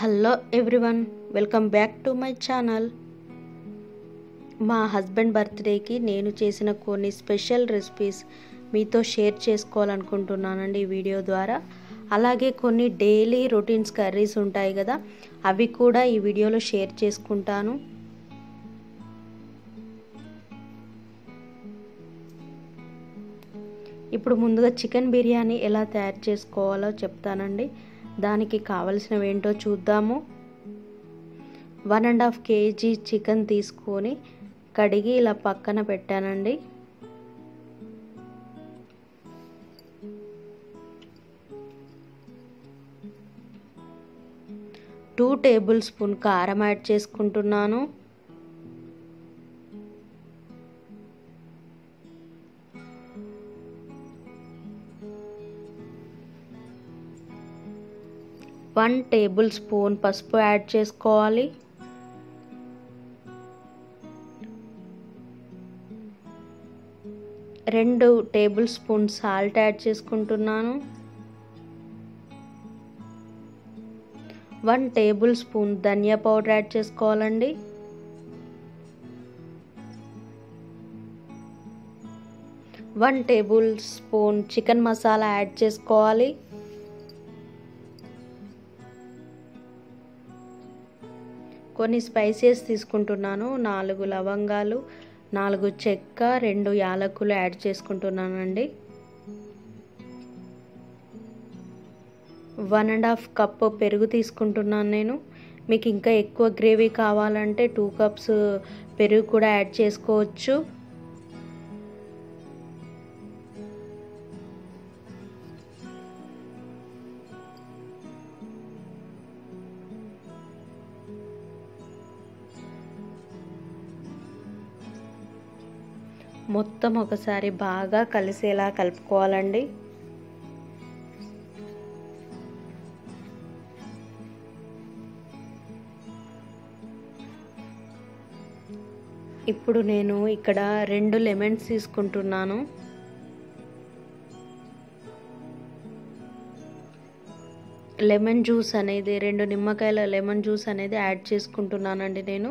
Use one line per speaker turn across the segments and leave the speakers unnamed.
Hello everyone welcome back to my channel. మా husband బర్త్డేకి నేను చేసిన కొన్ని స్పెషల్ రెసిపీస్ మీతో షేర్ చేసుకోవాలనుకుంటున్నానండి ఈ వీడియో ద్వారా. అలాగే కొన్ని డైలీ రొటీన్స్ కర్రీస్ ఉంటాయి కదా అవి కూడా ఈ వీడియోలో షేర్ చేసుకుంటాను. ఇప్పుడు ముందుగా చికెన్ బిర్యానీ ఎలా తయారు చేసుకోవాలో చెప్తానండి. దానికి కావలసినవి ఏంటో చూద్దాము. One and half KG chicken తీసుకొని కడిగి ఇలా పక్కన పెట్టానండి. టూ టేబుల్ స్పూన్ కారం యాడ్ చేసుకుంటున్నాను. వన్ టేబుల్ స్పూన్ పసుపు యాడ్ చేసుకోవాలి. రెండు టేబుల్ స్పూన్ సాల్ట్ యాడ్ చేసుకుంటున్నాను. వన్ టేబుల్ స్పూన్ ధనియా పౌడర్ యాడ్ చేసుకోవాలండి. One tablespoon chicken masala add చేసుకోవాలి. కొన్ని స్పైసెస్ తీసుకుంటున్నాను. నాలుగు లవంగాలు నాలుగు చెక్క రెండు యాలకులు యాడ్ చేసుకుంటున్నానండి. వన్ అండ్ హాఫ్ కప్ పెరుగు తీసుకుంటున్నాను నేను. మీకు ఇంకా ఎక్కువ గ్రేవీ కావాలంటే టూ కప్స్ పెరుగు కూడా యాడ్ చేసుకోవచ్చు. మొత్తం ఒకసారి బాగా కలిసేలా కలుపుకోవాలండి. ఇప్పుడు నేను ఇక్కడ రెండు లెమన్స్ తీసుకుంటున్నాను. లెమన్ జ్యూస్ అనేది రెండు నిమ్మకాయల లెమన్ జ్యూస్ అనేది యాడ్ చేసుకుంటున్నానండి నేను.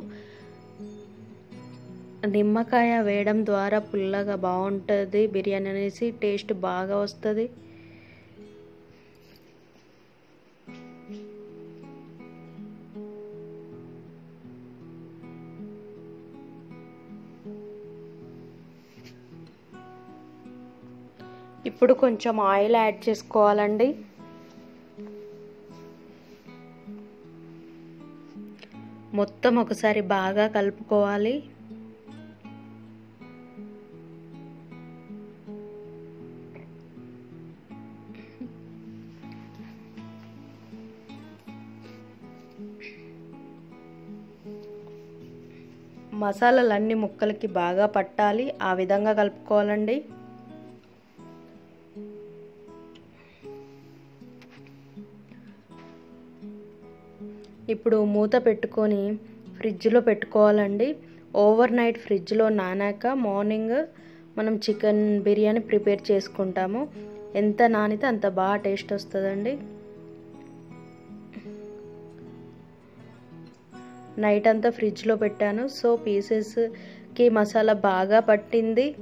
నిమ్మకాయ వేయడం ద్వారా పుల్లగా బాగుంటుంది. బిర్యానీ అనేసి టేస్ట్ బాగా వస్తుంది. ఇప్పుడు కొంచెం ఆయిల్ యాడ్ చేసుకోవాలండి. మొత్తం ఒకసారి బాగా కలుపుకోవాలి. మసాలాలు అన్ని ముక్కలకి బాగా పట్టాలి. ఆ విధంగా కలుపుకోవాలండి. ఇప్పుడు మూత పెట్టుకొని ఫ్రిడ్జ్లో పెట్టుకోవాలండి. ఓవర్ నైట్ ఫ్రిడ్జ్లో నానాక మార్నింగ్ మనం చికెన్ బిర్యానీ ప్రిపేర్ చేసుకుంటాము. ఎంత నానితే అంత బాగా టేస్ట్ వస్తుందండి. నైట్ అంతా ఫ్రిడ్జ్లో పెట్టాను. సో పీసెస్కి మసాలా బాగా పట్టింది.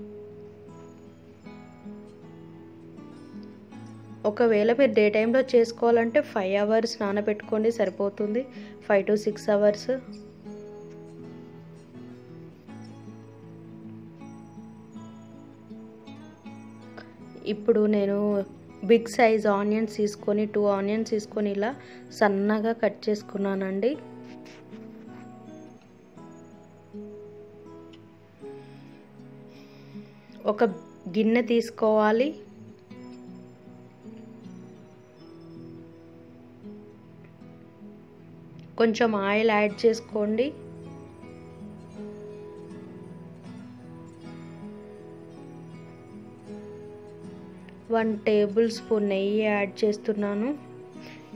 ఒకవేళ మీరు డే టైంలో చేసుకోవాలంటే ఫైవ్ అవర్స్ నానబెట్టుకోండి సరిపోతుంది. Five to six hours. ఇప్పుడు నేను బిగ్ సైజ్ ఆనియన్స్ తీసుకొని టూ ఆనియన్స్ తీసుకొని ఇలా సన్నగా కట్ చేసుకున్నానండి. ఒక గిన్నె తీసుకోవాలి. కొంచెం ఆయిల్ యాడ్ చేసుకోండి. వన్ టేబుల్ స్పూన్ నెయ్యి యాడ్ చేస్తున్నాను.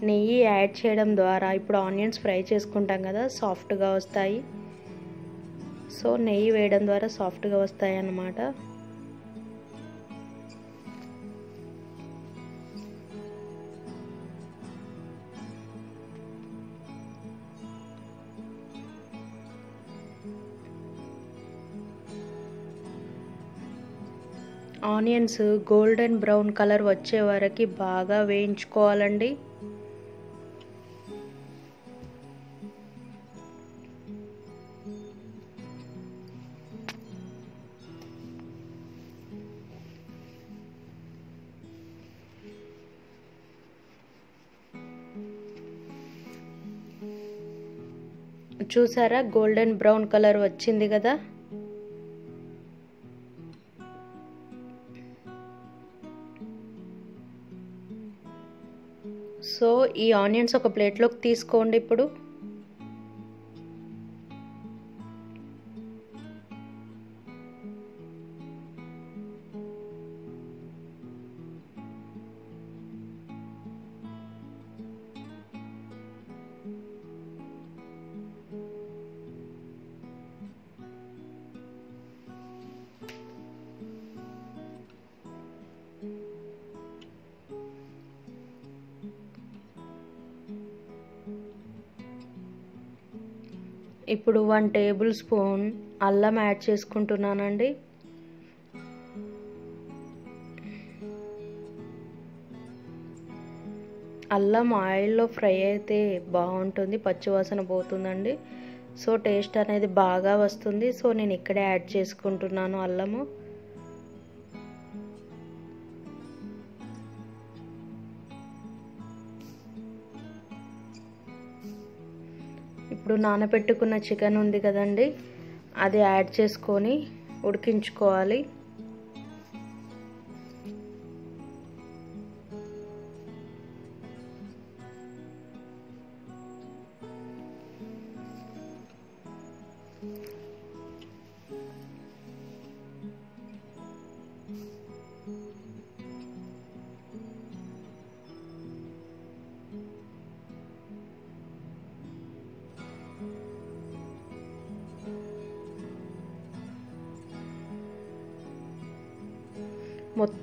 నెయ్యి యాడ్ చేయడం ద్వారా ఇప్పుడు ఆనియన్స్ ఫ్రై చేసుకుంటాం కదా సాఫ్ట్గా వస్తాయి. సో నెయ్యి వేయడం ద్వారా సాఫ్ట్గా వస్తాయి అన్నమాట ఆనియన్స్ గోల్డెన్ బ్రౌన్ కలర్ వచ్చే వరకు బాగా వేయించుకోవాలండి. చూసారా? గోల్డెన్ బ్రౌన్ కలర్ వచ్చింది కదా? సో ఈ ఆనియన్స్ ఒక ప్లేట్లోకి తీసుకోండి ఇప్పుడు. ఇప్పుడు వన్ టేబుల్ స్పూన్ అల్లం యాడ్ చేసుకుంటున్నానండి. అల్లం ఆయిల్లో ఫ్రై అయితే బాగుంటుంది పచ్చివాసన పోతుందండి. సో టేస్ట్ అనేది బాగా వస్తుంది. సో నేను ఇక్కడే యాడ్ చేసుకుంటున్నాను అల్లము. నానబెట్టుకున్న చికెన్ ఉంది కదండి అది యాడ్ చేసుకొని ఉడికించుకోవాలి.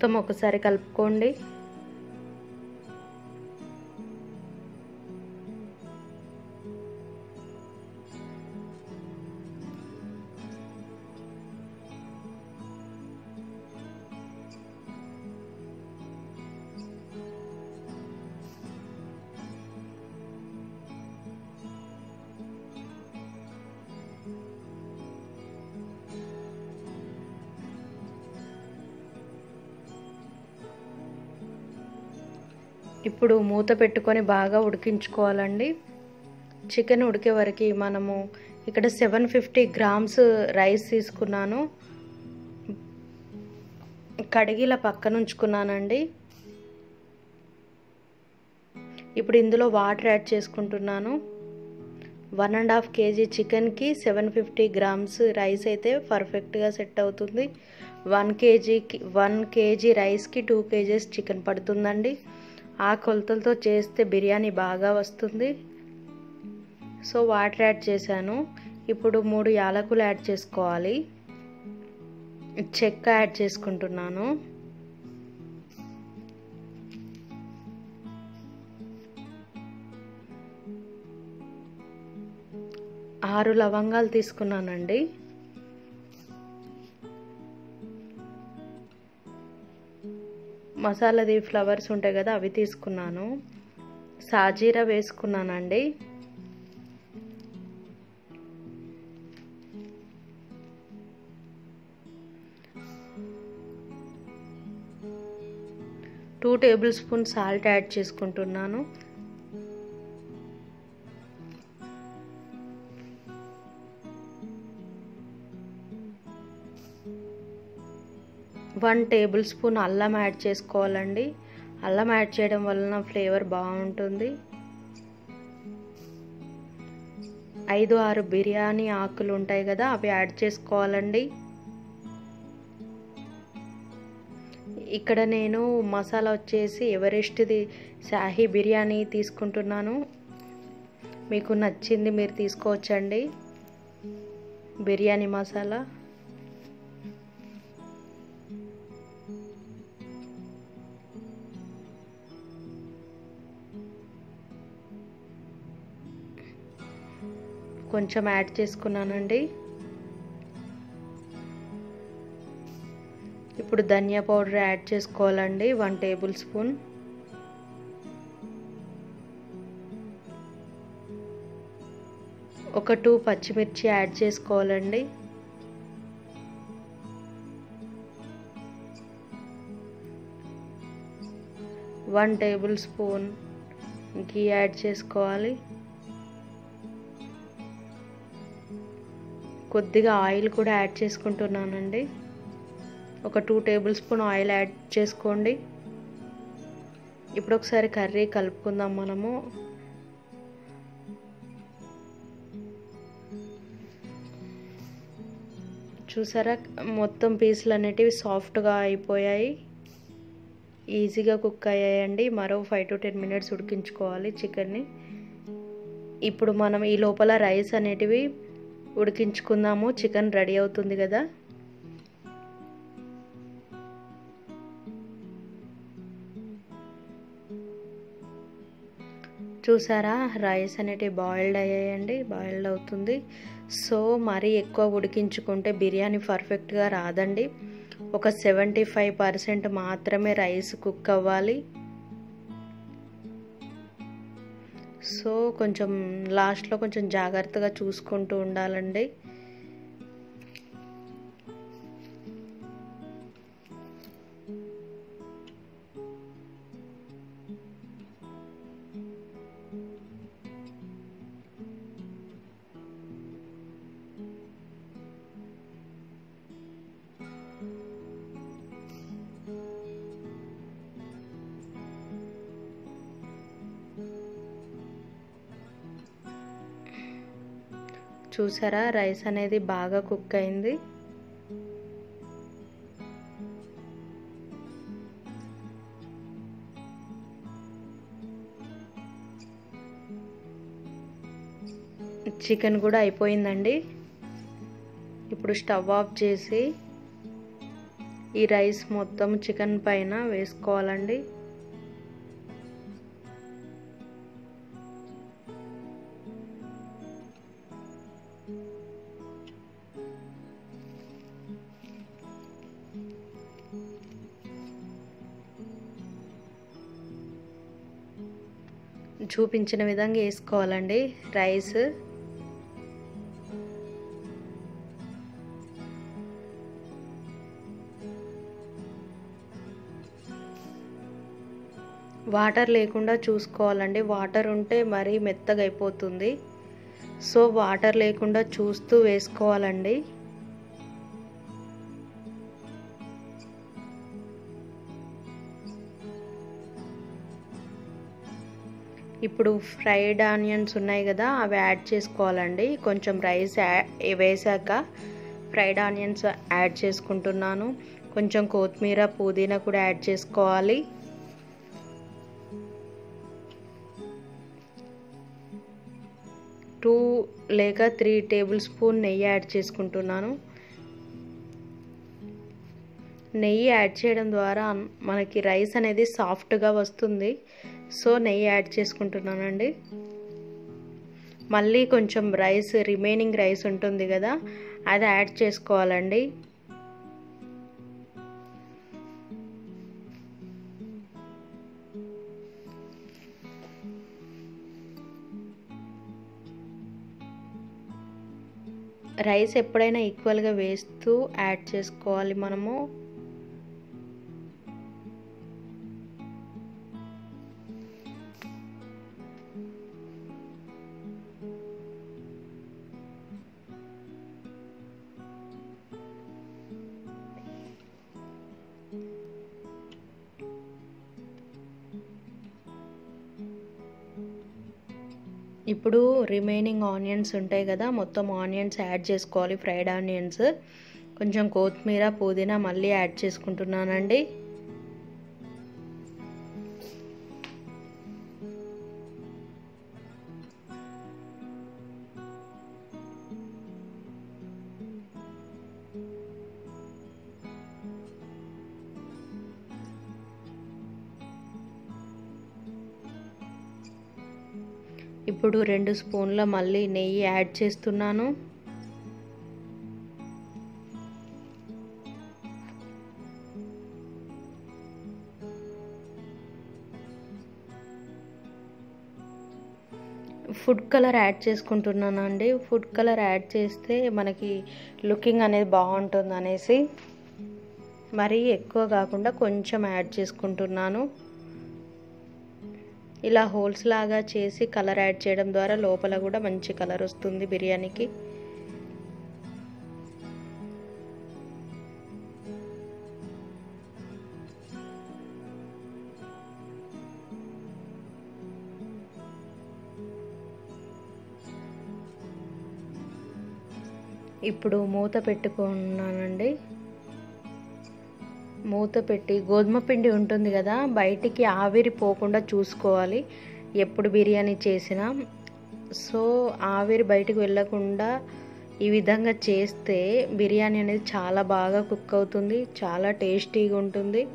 మొత్తం ఒకసారి కలుపుకోండి. ఇప్పుడు మూత పెట్టుకొని బాగా ఉడికించుకోవాలండి. చికెన్ ఉడికే వరకు మనము ఇక్కడ సెవెన్ ఫిఫ్టీ గ్రామ్స్ రైస్ తీసుకున్నాను. కడిగిలా పక్కన ఉంచుకున్నానండి. ఇప్పుడు ఇందులో వాటర్ యాడ్ చేసుకుంటున్నాను. వన్ అండ్ హాఫ్ కేజీ చికెన్కి సెవెన్ ఫిఫ్టీ గ్రామ్స్ రైస్ అయితే పర్ఫెక్ట్గా సెట్ అవుతుంది. వన్ కేజీకి వన్ కేజీ రైస్కి టూ కేజీస్ చికెన్ పడుతుందండి. ఆ కొలతలతో చేస్తే బిర్యానీ బాగా వస్తుంది. సో వాటర్ యాడ్ చేశాను. ఇప్పుడు మూడు యాలకులు యాడ్ చేసుకోవాలి. చెక్క యాడ్ చేసుకుంటున్నాను. ఆరు లవంగాలు తీసుకున్నానండి. మసాలాది ఫ్లవర్స్ ఉంటాయి కదా అవి తీసుకున్నాను. సాజీరా వేసుకున్నానండి. Two tablespoon salt add చేసుకుంటున్నాను. వన్ టేబుల్ స్పూన్ అల్లం యాడ్ చేసుకోవాలండి. అల్లం యాడ్ చేయడం వలన ఫ్లేవర్ బాగుంటుంది. ఐదు ఆరు బిర్యానీ ఆకులు ఉంటాయి కదా అవి యాడ్ చేసుకోవాలండి. ఇక్కడ నేను మసాలా వచ్చేసి ఎవరెస్ట్ది షాహీ బిర్యానీ తీసుకుంటున్నాను. మీకు నచ్చింది మీరు తీసుకోవచ్చండి. బిర్యానీ మసాలా. కొంచెం యాడ్ చేసుకున్నానండి. ఇప్పుడు ధనియా పౌడర్ యాడ్ చేసుకోవాలండి వన్ టేబుల్ స్పూన్. ఒక టూ పచ్చిమిర్చి యాడ్ చేసుకోవాలండి. వన్ టేబుల్ స్పూన్ గీ యాడ్ చేసుకోవాలి. కొద్దిగా ఆయిల్ కూడా యాడ్ చేసుకుంటున్నానండి. ఒక two tablespoon oil add చేసుకోండి. ఇప్పుడు ఒకసారి కర్రీ కలుపుకుందాం మనము. చూసారా? మొత్తం పీసులు అనేటివి సాఫ్ట్గా అయిపోయాయి. ఈజీగా కుక్ అయ్యాయండి. మరో ఫైవ్ టు టెన్ మినిట్స్ ఉడికించుకోవాలి చికెన్ని. ఇప్పుడు మనం ఈ లోపల రైస్ అనేటివి ఉడికించుకుందాము. చికెన్ రెడీ అవుతుంది కదా? చూసారా? రైస్ అనేటివి బాయిల్డ్ అయ్యాయండి. బాయిల్డ్ అవుతుంది. సో మరీ ఎక్కువ ఉడికించుకుంటే బిర్యానీ పర్ఫెక్ట్గా రాదండి. ఒక సెవెంటీ ఫైవ్ పర్సెంట్ మాత్రమే రైస్ కుక్ అవ్వాలి. సో కొంచెం లాస్ట్లో కొంచెం జాగ్రత్తగా చూసుకుంటూ ఉండాలండి. చూసారా? రైస్ అనేది బాగా కుక్ అయింది. చికెన్ కూడా అయిపోయిందండి. ఇప్పుడు స్టవ్ ఆఫ్ చేసి ఈ రైస్ మొత్తం చికెన్ పైన వేసుకోవాలండి. చూపించిన విధంగా వేసుకోవాలండి. రైస్. వాటర్ లేకుండా చూసుకోవాలండి. వాటర్ ఉంటే మరీ మెత్తగా అయిపోతుంది. సో వాటర్ లేకుండా చూస్తూ వేసుకోవాలండి. ఇప్పుడు ఫ్రైడ్ ఆనియన్స్ ఉన్నాయి కదా అవి యాడ్ చేసుకోవాలండి. కొంచెం రైస్ వేసాక ఫ్రైడ్ ఆనియన్స్ యాడ్ చేసుకుంటున్నాను. కొంచెం కొత్తిమీర పుదీనా కూడా యాడ్ చేసుకోవాలి. టూ లేక త్రీ టేబుల్ స్పూన్ నెయ్యి యాడ్ చేసుకుంటున్నాను. నెయ్యి యాడ్ చేయడం ద్వారా మనకి రైస్ అనేది సాఫ్ట్గా వస్తుంది. సో నెయ్యి యాడ్ చేసుకుంటున్నానండి. మళ్ళీ కొంచెం రైస్ రిమైనింగ్ రైస్ ఉంటుంది కదా అది యాడ్ చేసుకోవాలండి. రైస్ ఎప్పుడైనా ఈక్వల్గా వేస్తూ యాడ్ చేసుకోవాలి మనము. రిమైనింగ్ ఆనియన్స్ ఉంటాయి కదా మొత్తం ఆనియన్స్ యాడ్ చేసుకోవాలి ఫ్రైడ్ ఆనియన్స్ కొంచెం కొత్తిమీర పుదీనా మళ్ళీ యాడ్ చేసుకుంటున్నానండి. రెండు స్పూన్ల మళ్ళీ నెయ్యి యాడ్ చేస్తున్నాను. ఫుడ్ కలర్ యాడ్ చేసుకుంటున్నాను అండి ఫుడ్ కలర్ యాడ్ చేస్తే మనకి లుకింగ్ అనేది బాగుంటుంది అనేసి. మరీ ఎక్కువ కాకుండా కొంచెం యాడ్ చేసుకుంటున్నాను. ఇలా హోల్స్ లాగా చేసి కలర్ యాడ్ చేయడం ద్వారా లోపల కూడా మంచి కలర్ వస్తుంది బిర్యానీకి. ఇప్పుడు మూత పెట్టుకున్నానండి. మూత పెట్టి గోధుమ పిండి ఉంటుంది కదా బయటికి ఆవిరి పోకుండా చూసుకోవాలి ఎప్పుడు బిర్యానీ చేసినా. సో ఆవిరి బయటికి వెళ్ళకుండా ఈ విధంగా చేస్తే బిర్యానీ అనేది చాలా బాగా కుక్ అవుతుంది చాలా టేస్టీగా ఉంటుంది.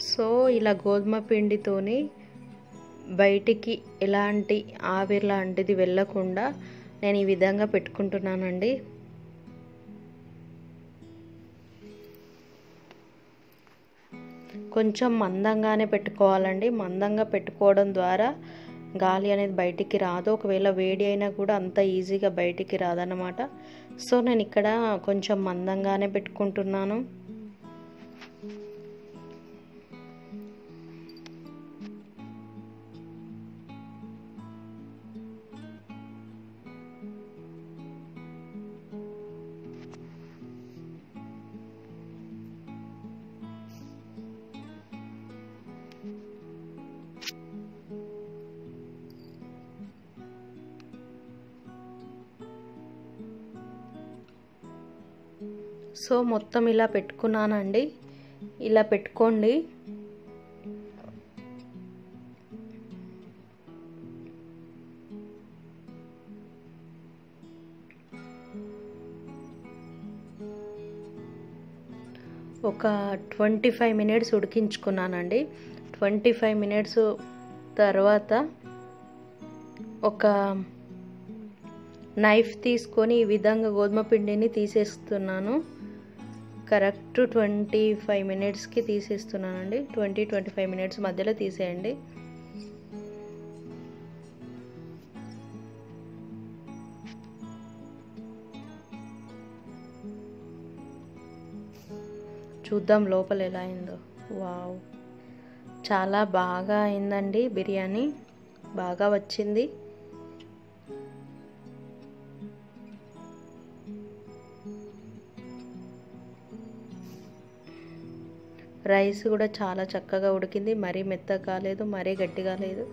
సో ఇలా గోధుమ పిండితోని బయటికి ఎలాంటి ఆవిరి లాంటిది వెళ్ళకుండా నేను ఈ విధంగా పెట్టుకుంటున్నానండి. కొంచెం మందంగానే పెట్టుకోవాలండి. మందంగా పెట్టుకోవడం ద్వారా గాలి అనేది బయటికి రాదు. ఒకవేళ వేడి అయినా కూడా అంత ఈజీగా బయటికి రాదన్నమాట. సో నేను ఇక్కడ కొంచెం మందంగానే పెట్టుకుంటున్నాను. సో మొత్తం ఇలా పెట్టుకున్నానండి. ఇలా పెట్టుకోండి. ఒక ట్వంటీ ఫైవ్ మినిట్స్ ఉడికించుకున్నానండి. ట్వంటీ ఫైవ్ మినిట్స్ తర్వాత ఒక నైఫ్ తీసుకొని ఈ విధంగా గోధుమ పిండిని తీసేస్తున్నాను. కరెక్ట్ ట్వంటీ ఫైవ్ మినిట్స్కి తీసేస్తున్నానండి. ట్వంటీ ట్వంటీ ఫైవ్ మినిట్స్ మధ్యలో తీసేయండి. చూద్దాం లోపల ఎలా అయిందో. వావ్. చాలా బాగా అయిందండి బిర్యానీ. బాగా వచ్చింది. రైస్ కూడా చాలా చక్కగా ఉడికింది. మరీ మెత్తగా కాలేదు మరీ గట్టిగా లేదు.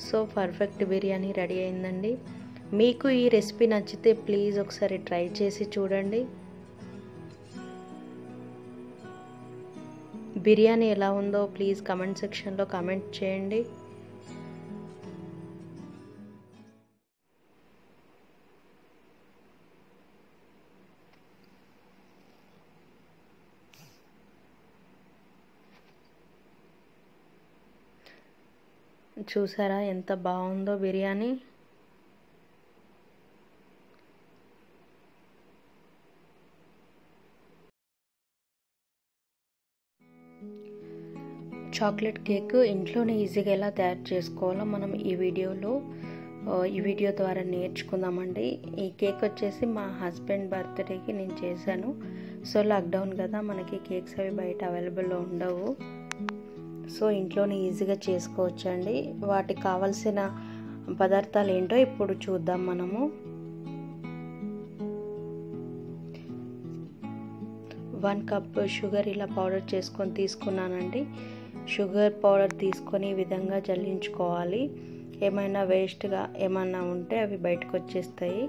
సో పర్ఫెక్ట్ బిర్యానీ రెడీ అయిందండి. మీకు ఈ రెసిపీ నచ్చితే ప్లీజ్ ఒకసారి ట్రై చేసి చూడండి. బిర్యానీ ఎలా ఉందో ప్లీజ్ కమెంట్ సెక్షన్లో కమెంట్ చేయండి. చూసారా? ఎంత బాగుందో బిర్యానీ. చాక్లెట్ కేక్ ఇంట్లోనే ఈజీగా ఎలా తయారు చేసుకోవాలో మనం ఈ వీడియోలో ఈ వీడియో ద్వారా నేర్చుకుందామండి. ఈ కేక్ వచ్చేసి మా హస్బెండ్ బర్త్డేకి నేను చేశాను. సో లాక్డౌన్ కదా మనకి కేక్స్ అవి బయట అవైలబుల్లో ఉండవు. సో ఇంట్లోనే ఈజీగా చేసుకోవచ్చండి. వాటికి కావలసిన పదార్థాలు ఏంటో ఇప్పుడు చూద్దాం మనము. వన్ కప్ షుగర్ ఇలా పౌడర్ చేసుకొని తీసుకున్నానండి. షుగర్ పౌడర్ తీసుకొని ఈ విధంగా జల్లించుకోవాలి. ఏమైనా వేస్ట్గా ఏమైనా ఉంటే అవి బయటకు వచ్చేస్తాయి.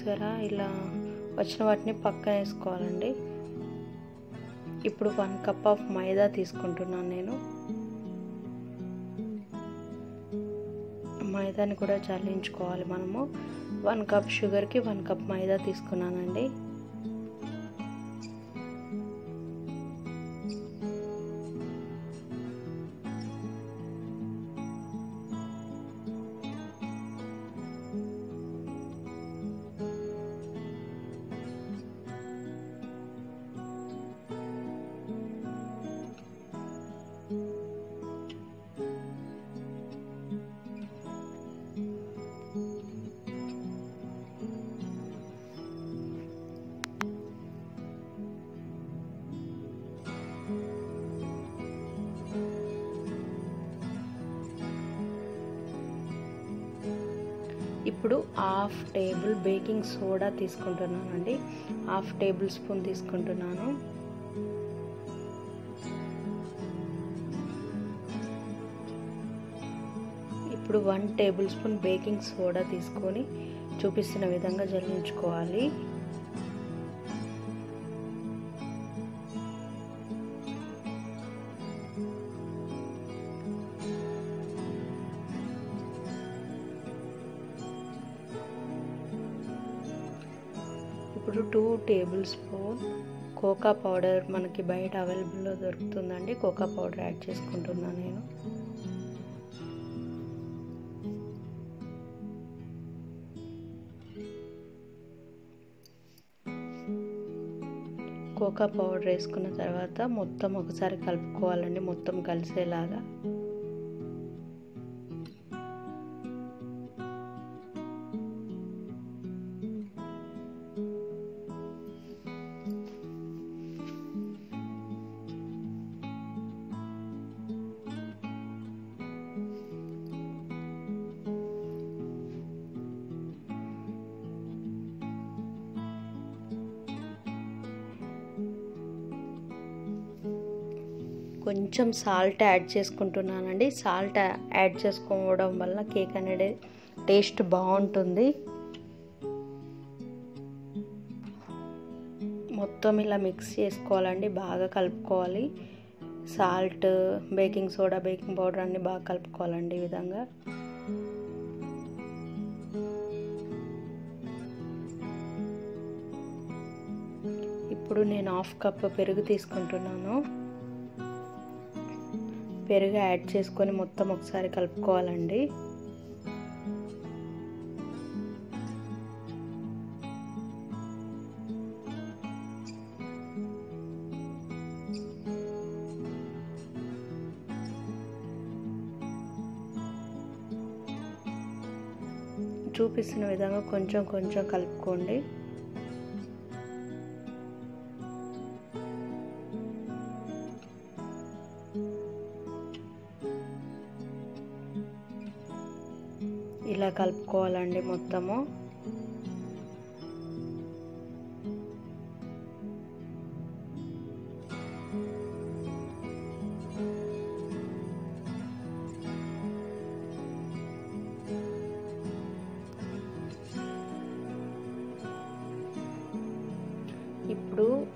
చూసారా ఇలా వచ్చిన వాటిని పక్కన వేసుకోవాలండి. ఇప్పుడు వన్ కప్ ఆఫ్ మైదా తీసుకుంటున్నాను నేను. మైదాని కూడా చల్లించుకోవాలి మనము. వన్ కప్ షుగర్కి వన్ కప్ మైదా తీసుకున్నానండి. బేకింగ్ సోడా తీసుకుంటున్నానండి. హాఫ్ టేబుల్ స్పూన్ తీసుకుంటున్నాను. ఇప్పుడు one tablespoon baking soda తీసుకొని చూపిస్తున్న విధంగా జల్లించుకోవాలి. టేబుల్ స్పూన్ కోకా పౌడర్ మనకి బయట అవైలబుల్లో దొరుకుతుందండి. కోకా పౌడర్ యాడ్ చేసుకుంటున్నాను నేను. కోకా పౌడర్ వేసుకున్న తర్వాత మొత్తం ఒకసారి కలుపుకోవాలండి. మొత్తం కలిసేలాగా. కొంచెం సాల్ట్ యాడ్ చేసుకుంటున్నానండి. సాల్ట్ యాడ్ చేసుకోవడం వల్ల కేక్ అనేది టేస్ట్ బాగుంటుంది. మొత్తం ఇలా మిక్స్ చేసుకోవాలండి బాగా కలుపుకోవాలి. Salt baking soda baking powder అన్నీ బాగా కలుపుకోవాలండి ఈ విధంగా. ఇప్పుడు నేను హాఫ్ కప్ పెరుగు తీసుకుంటున్నాను. పెరుగు యాడ్ చేసుకొని మొత్తం ఒకసారి కలుపుకోవాలండి. చూపిస్తున్న విధంగా కొంచెం కొంచెం కలుపుకోండి. కలుపుకోవాలండి మొత్తము. ఇప్పుడు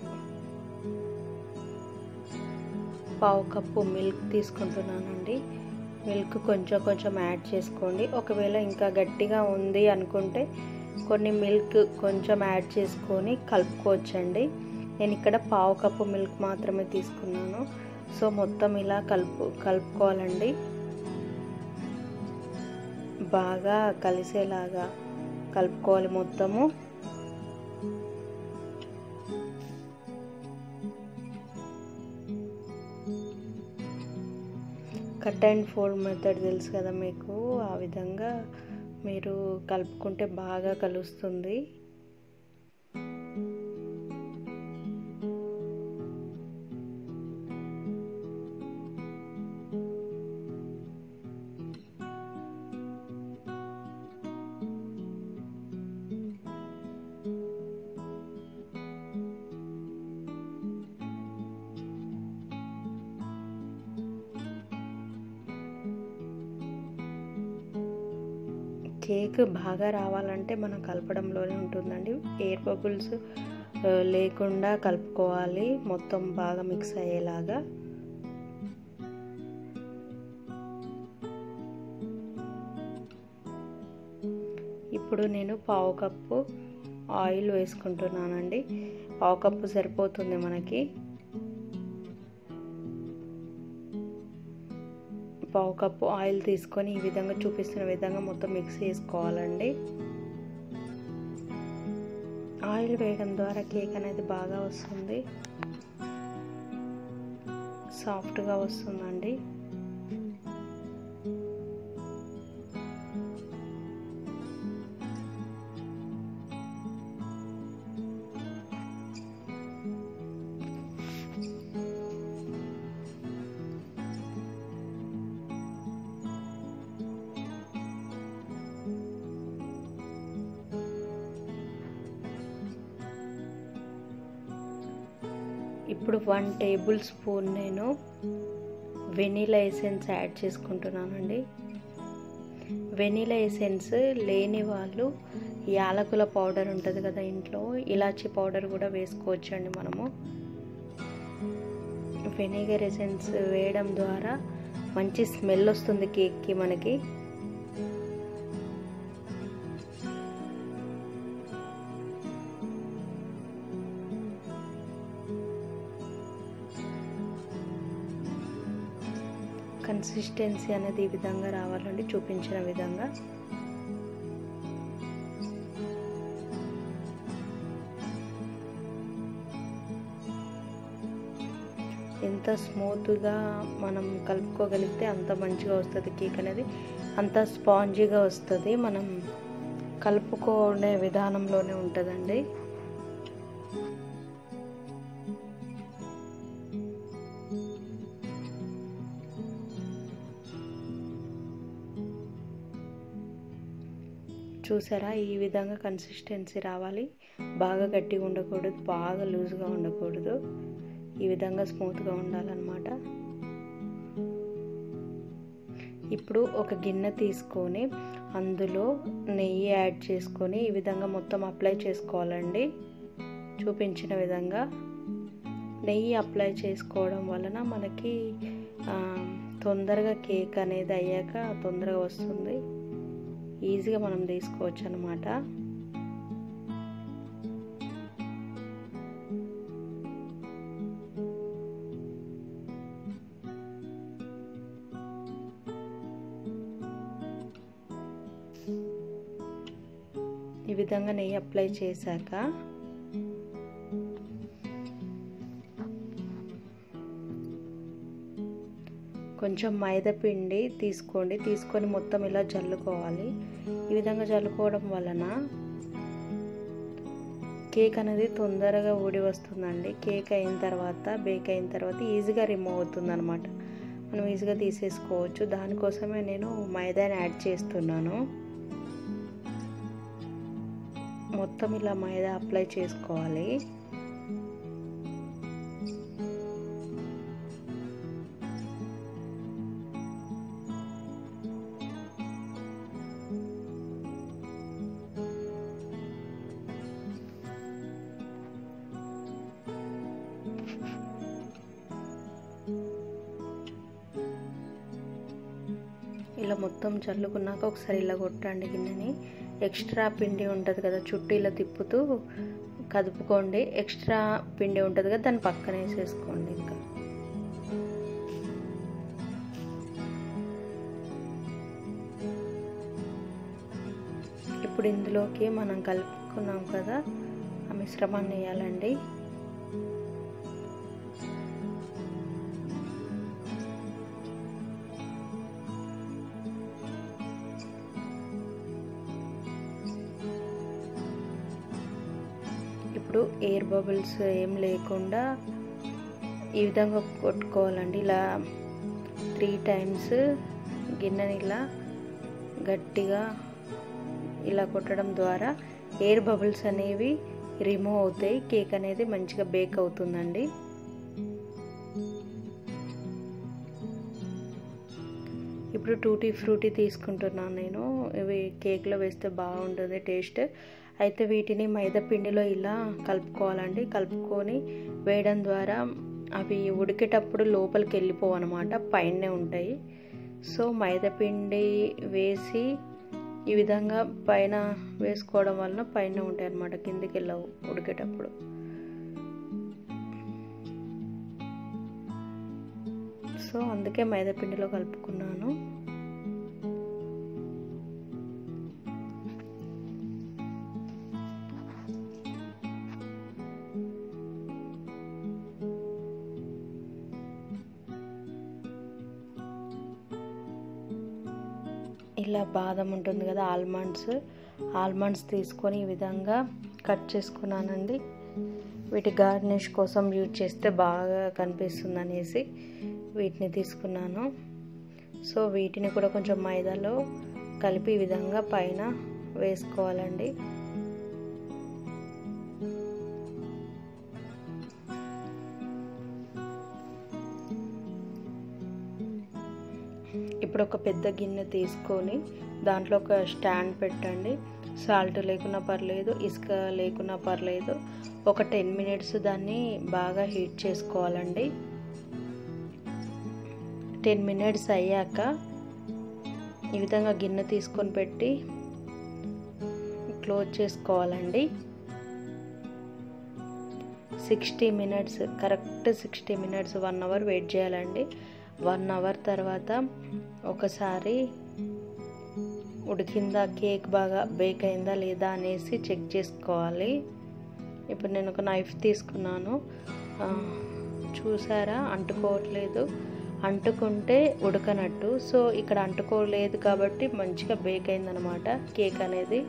పావు కప్పు మిల్క్ తీసుకుంటున్నానండి. మిల్క్ కొంచెం కొంచెం యాడ్ చేసుకోండి. ఒకవేళ ఇంకా గట్టిగా ఉంది అనుకుంటే కొన్ని మిల్క్ కొంచెం యాడ్ చేసుకొని కలుపుకోవచ్చండి. నేను ఇక్కడ పావు కప్పు మిల్క్ మాత్రమే తీసుకున్నాను. సో మొత్తం ఇలా కలుపు కలుపుకోవాలండి. బాగా కలిసేలాగా కలుపుకోవాలి మొత్తము. కట్ అండ్ ఫోల్డ్ మెథడ్ తెలుసు కదా మీకు? ఆ విధంగా మీరు కలుపుకుంటే బాగా కలుస్తుంది. బాగా రావాలంటే మనం కలపడంలోనే ఉంటుందండి. ఎయిర్ బబుల్స్ లేకుండా కలుపుకోవాలి. మొత్తం బాగా మిక్స్ అయ్యేలాగా. ఇప్పుడు నేను పావు కప్పు ఆయిల్ వేసుకుంటున్నానండి. పావు కప్పు సరిపోతుంది మనకి. పావు కప్పు ఆయిల్ తీసుకొని ఈ విధంగా చూపిస్తున్న విధంగా మొత్తం మిక్స్ చేసుకోవాలండి. ఆయిల్ వేయడం ద్వారా కేక్ అనేది బాగా వస్తుంది. సాఫ్ట్గా వస్తుందండి. టేబుల్ స్పూన్ నేను వెనీలా ఎసెన్స్ యాడ్ చేసుకుంటున్నానండి. వెనీలా ఎసెన్స్ లేని వాళ్ళు యాలకుల పౌడర్ ఉంటుంది కదా ఇంట్లో ఇలాచీ పౌడర్ కూడా వేసుకోవచ్చండి మనము. వెనిగర్ ఎసెన్స్ వేయడం ద్వారా మంచి స్మెల్ వస్తుంది కేక్కి మనకి. కన్సిస్టెన్సీ అనేది ఈ విధంగా రావాలండి చూపించిన విధంగా. ఎంత స్మూత్గా మనం కలుపుకోగలిగితే అంత మంచిగా వస్తుంది కేక్ అనేది. అంత స్పాంజీగా వస్తుంది. మనం కలుపుకునే విధానంలోనే ఉంటుందండి. చూసారా? ఈ విధంగా కన్సిస్టెన్సీ రావాలి. బాగా గట్టిగా ఉండకూడదు బాగా లూజ్గా ఉండకూడదు. ఈ విధంగా స్మూత్గా ఉండాలన్నమాట. ఇప్పుడు ఒక గిన్నె తీసుకొని అందులో నెయ్యి యాడ్ చేసుకొని ఈ విధంగా మొత్తం అప్లై చేసుకోవాలండి. చూపించిన విధంగా. నెయ్యి అప్లై చేసుకోవడం వలన మనకి తొందరగా కేక్ అనేది అయ్యాక తొందరగా వస్తుంది. ఈజీగా మనం తీసుకోవచ్చు అనమాట ఈ విధంగా నెయ్యి అప్లై చేశాక కొంచెం మైదా పిండి తీసుకోండి. తీసుకొని మొత్తం ఇలా జల్లుకోవాలి. ఈ విధంగా జల్లుకోవడం వలన కేక్ అనేది తొందరగా ఊడి వస్తుందండి. కేక్ అయిన తర్వాత బేక్ అయిన తర్వాత ఈజీగా రిమూవ్ అవుతుంది అనమాట మనం ఈజీగా తీసేసుకోవచ్చు. దానికోసమే నేను మైదాని యాడ్ చేస్తున్నాను. మొత్తం ఇలా మైదా అప్లై చేసుకోవాలి. చల్లుకున్నాక ఒకసారి ఇలా కొట్టండి గిన్నెని. ఎక్స్ట్రా పిండి ఉంటుంది కదా చుట్టూ ఇలా తిప్పుతూ కదుపుకోండి. ఎక్స్ట్రా పిండి ఉంటుంది కదా దాన్ని పక్కన వేసేసుకోండి ఇంకా. ఇప్పుడు ఇందులోకి మనం కలుపుకున్నాం కదా ఆ మిశ్రమాన్ని వేయాలండి. బబుల్స్ ఏం లేకుండా ఈ విధంగా కొట్టుకోవాలండి. ఇలా త్రీ టైమ్స్ గిన్నెని ఇలా గట్టిగా ఇలా కొట్టడం ద్వారా ఎయిర్ బబుల్స్ అనేవి రిమూవ్ అవుతాయి. కేక్ అనేది మంచిగా బేక్ అవుతుందండి. ఇప్పుడు టూటీ ఫ్రూటీ తీసుకుంటున్నాను నేను. ఇవి కేక్లో వేస్తే బాగుంటుంది టేస్ట్ అయితే వీటిని మైదా పిండిలో ఇలా కలుపుకోవాలండి. కలుపుకొని వేయడం ద్వారా అవి ఉడికేటప్పుడు లోపలికి వెళ్ళిపోవు అనమాట పైనే ఉంటాయి. సో మైదా పిండి వేసి ఈ విధంగా పైన వేసుకోవడం వలన పైన ఉంటాయి అన్నమాట కిందికి వెళ్ళవు ఉడికేటప్పుడు. సో అందుకే మైదా పిండిలో కలుపుకున్నాను. బాదం ఉంటుంది కదా ఆల్మండ్స్. ఆల్మండ్స్ తీసుకొని ఈ విధంగా కట్ చేసుకున్నానండి. వీటి గార్నిష్ కోసం యూజ్ చేస్తే బాగా కనిపిస్తుంది అనేసి వీటిని తీసుకున్నాను. సో వీటిని కూడా కొంచెం మైదాలో కలిపి ఈ విధంగా పైన వేసుకోవాలండి. ఇప్పుడు ఒక పెద్ద గిన్నె తీసుకొని దాంట్లో ఒక స్టాండ్ పెట్టండి. సాల్ట్ లేకున్నా పర్లేదు ఇసుక లేకున్నా పర్లేదు. ఒక టెన్ మినిట్స్ దాన్ని బాగా హీట్ చేసుకోవాలండి. టెన్ మినిట్స్ అయ్యాక ఈ విధంగా గిన్నె తీసుకొని పెట్టి క్లోజ్ చేసుకోవాలండి. Sixty minutes correct sixty minutes one hour wait చేయాలండి. వన్ అవర్ తర్వాత ఒకసారి ఉడికిందా కేక్ బాగా బేక్ అయిందా లేదా అనేసి చెక్ చేసుకోవాలి. ఇప్పుడు నేను ఒక నైఫ్ తీసుకున్నాను. చూసారా? అంటుకోవట్లేదు. అంటుకుంటే ఉడకనట్టు. సో ఇక్కడ అంటుకోలేదు కాబట్టి మంచిగా బేక్ అయిందనమాట కేక్ అనేది.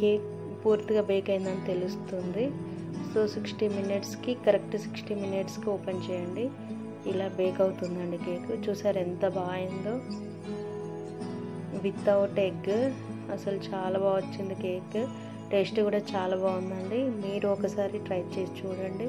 కేక్ పూర్తిగా బేక్ అయిందని తెలుస్తుంది. సో సిక్స్టీ మినిట్స్కి కరెక్ట్ సిక్స్టీ మినిట్స్కి ఓపెన్ చేయండి. ఇలా బేక్ అవుతుందండి కేక్. చూసారు ఎంత బాగుందో. Without egg. అసలు చాలా బాగా వచ్చింది కేక్. టేస్ట్ కూడా చాలా బాగుందండి. మీరు ఒకసారి ట్రై చేసి చూడండి.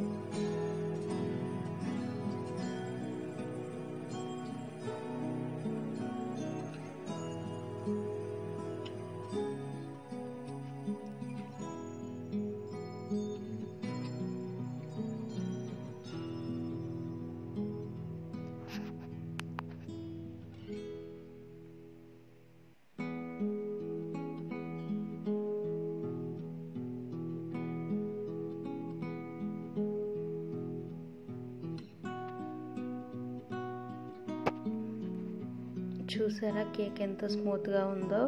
కేక్ ఎంత స్మూత్గా ఉందో.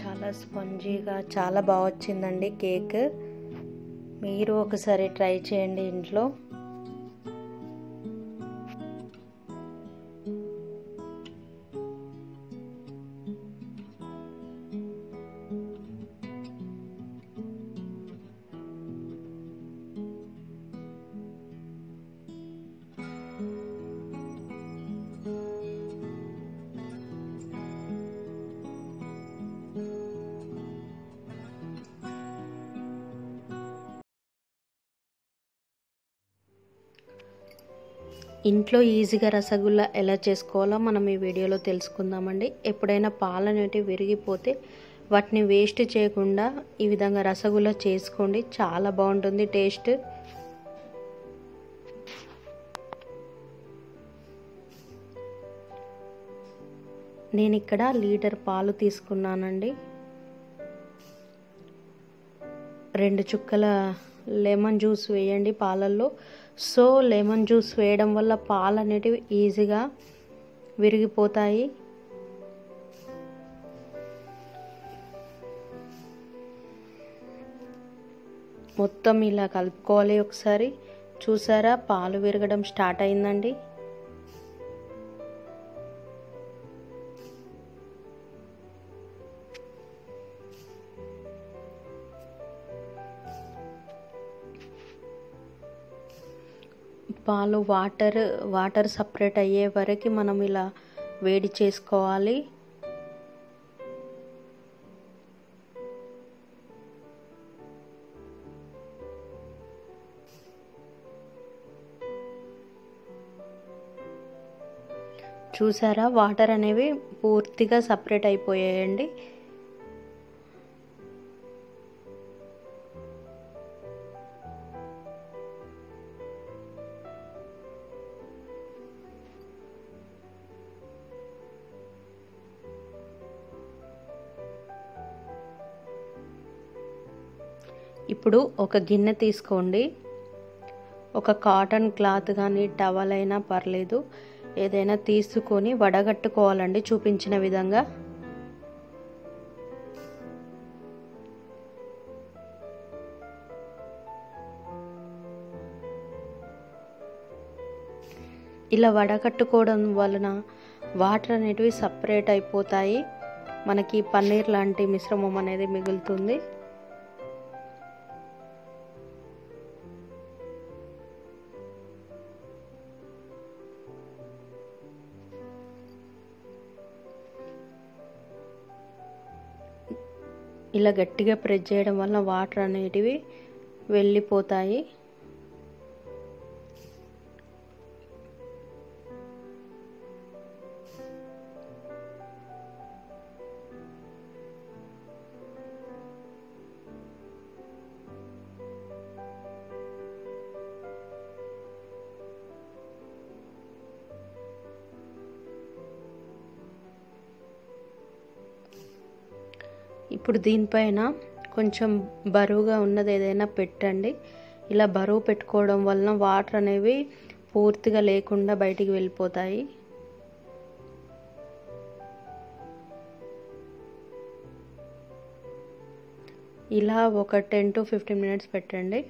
చాలా స్పంజీగా చాలా బాగా వచ్చిందండి కేక్. మీరు ఒకసారి ట్రై చేయండి ఇంట్లో. ఇంట్లో ఈజీగా రసగుల్లా ఎలా చేసుకోవాలో మనం ఈ వీడియోలో తెలుసుకుందామండి. ఎప్పుడైనా పాలు అనేటివి విరిగిపోతే వాటిని వేస్ట్ చేయకుండా ఈ విధంగా రసగుల్లా చేసుకోండి. చాలా బాగుంటుంది టేస్ట్. నేను ఇక్కడ లీటర్ పాలు తీసుకున్నానండి. రెండు చుక్కల లెమన్ జ్యూస్ వేయండి పాలల్లో. సో లెమన్ జ్యూస్ వేయడం వల్ల పాలు అనేటివి ఈజీగా విరిగిపోతాయి. మొత్తం ఇలా కలుపుకోవాలి ఒకసారి. చూసారా? పాలు విరగడం స్టార్ట్ అయిందండి. పాలు వాటర్ వాటర్ సపరేట్ అయ్యే వరకు మనం ఇలా వేడి చేసుకోవాలి. చూసారా? వాటర్ అనేవి పూర్తిగా సపరేట్ అయిపోయాయండి. ఇప్పుడు ఒక గిన్నె తీసుకోండి. ఒక కాటన్ క్లాత్ కానీ టవల్ అయినా పర్లేదు. ఏదైనా తీసుకొని వడగట్టుకోవాలండి చూపించిన విధంగా. ఇలా వడకట్టుకోవడం వలన వాటర్ అనేటివి సపరేట్ అయిపోతాయి. మనకి పన్నీర్ లాంటి మిశ్రమం అనేది మిగులుతుంది. ఇలా గట్టిగా ప్రెస్ చేయడం వల్ల వాటర్ అనేటివి వెళ్ళిపోతాయి. ఇప్పుడు దీనిపైన కొంచెం బరువుగా ఉన్నది ఏదైనా పెట్టండి. ఇలా బరువు పెట్టుకోవడం వలన వాటర్ అనేవి పూర్తిగా లేకుండా బయటికి వెళ్ళిపోతాయి. ఇలా ఒక టెన్ టు ఫిఫ్టీన్ మినిట్స్ పెట్టండి.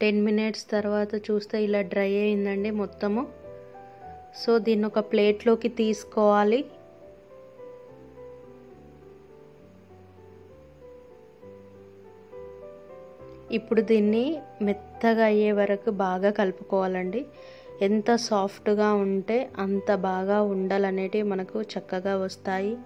టెన్ మినిట్స్ తర్వాత చూస్తే ఇలా డ్రై అయిందండి మొత్తము. సో దీన్ని ఒక ప్లేట్లోకి తీసుకోవాలి. ఇప్పుడు దీన్ని మెత్తగా అయ్యే వరకు బాగా కలుపుకోవాలండి. ఎంత సాఫ్ట్గా ఉంటే అంత బాగా ఉండాలనేటివి మనకు చక్కగా వస్తాయి.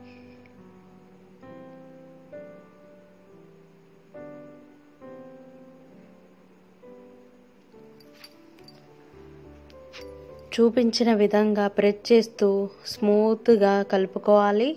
చూపించిన విధంగా ప్రెస్ చేస్తూ స్మూత్గా కలుపుకోవాలి.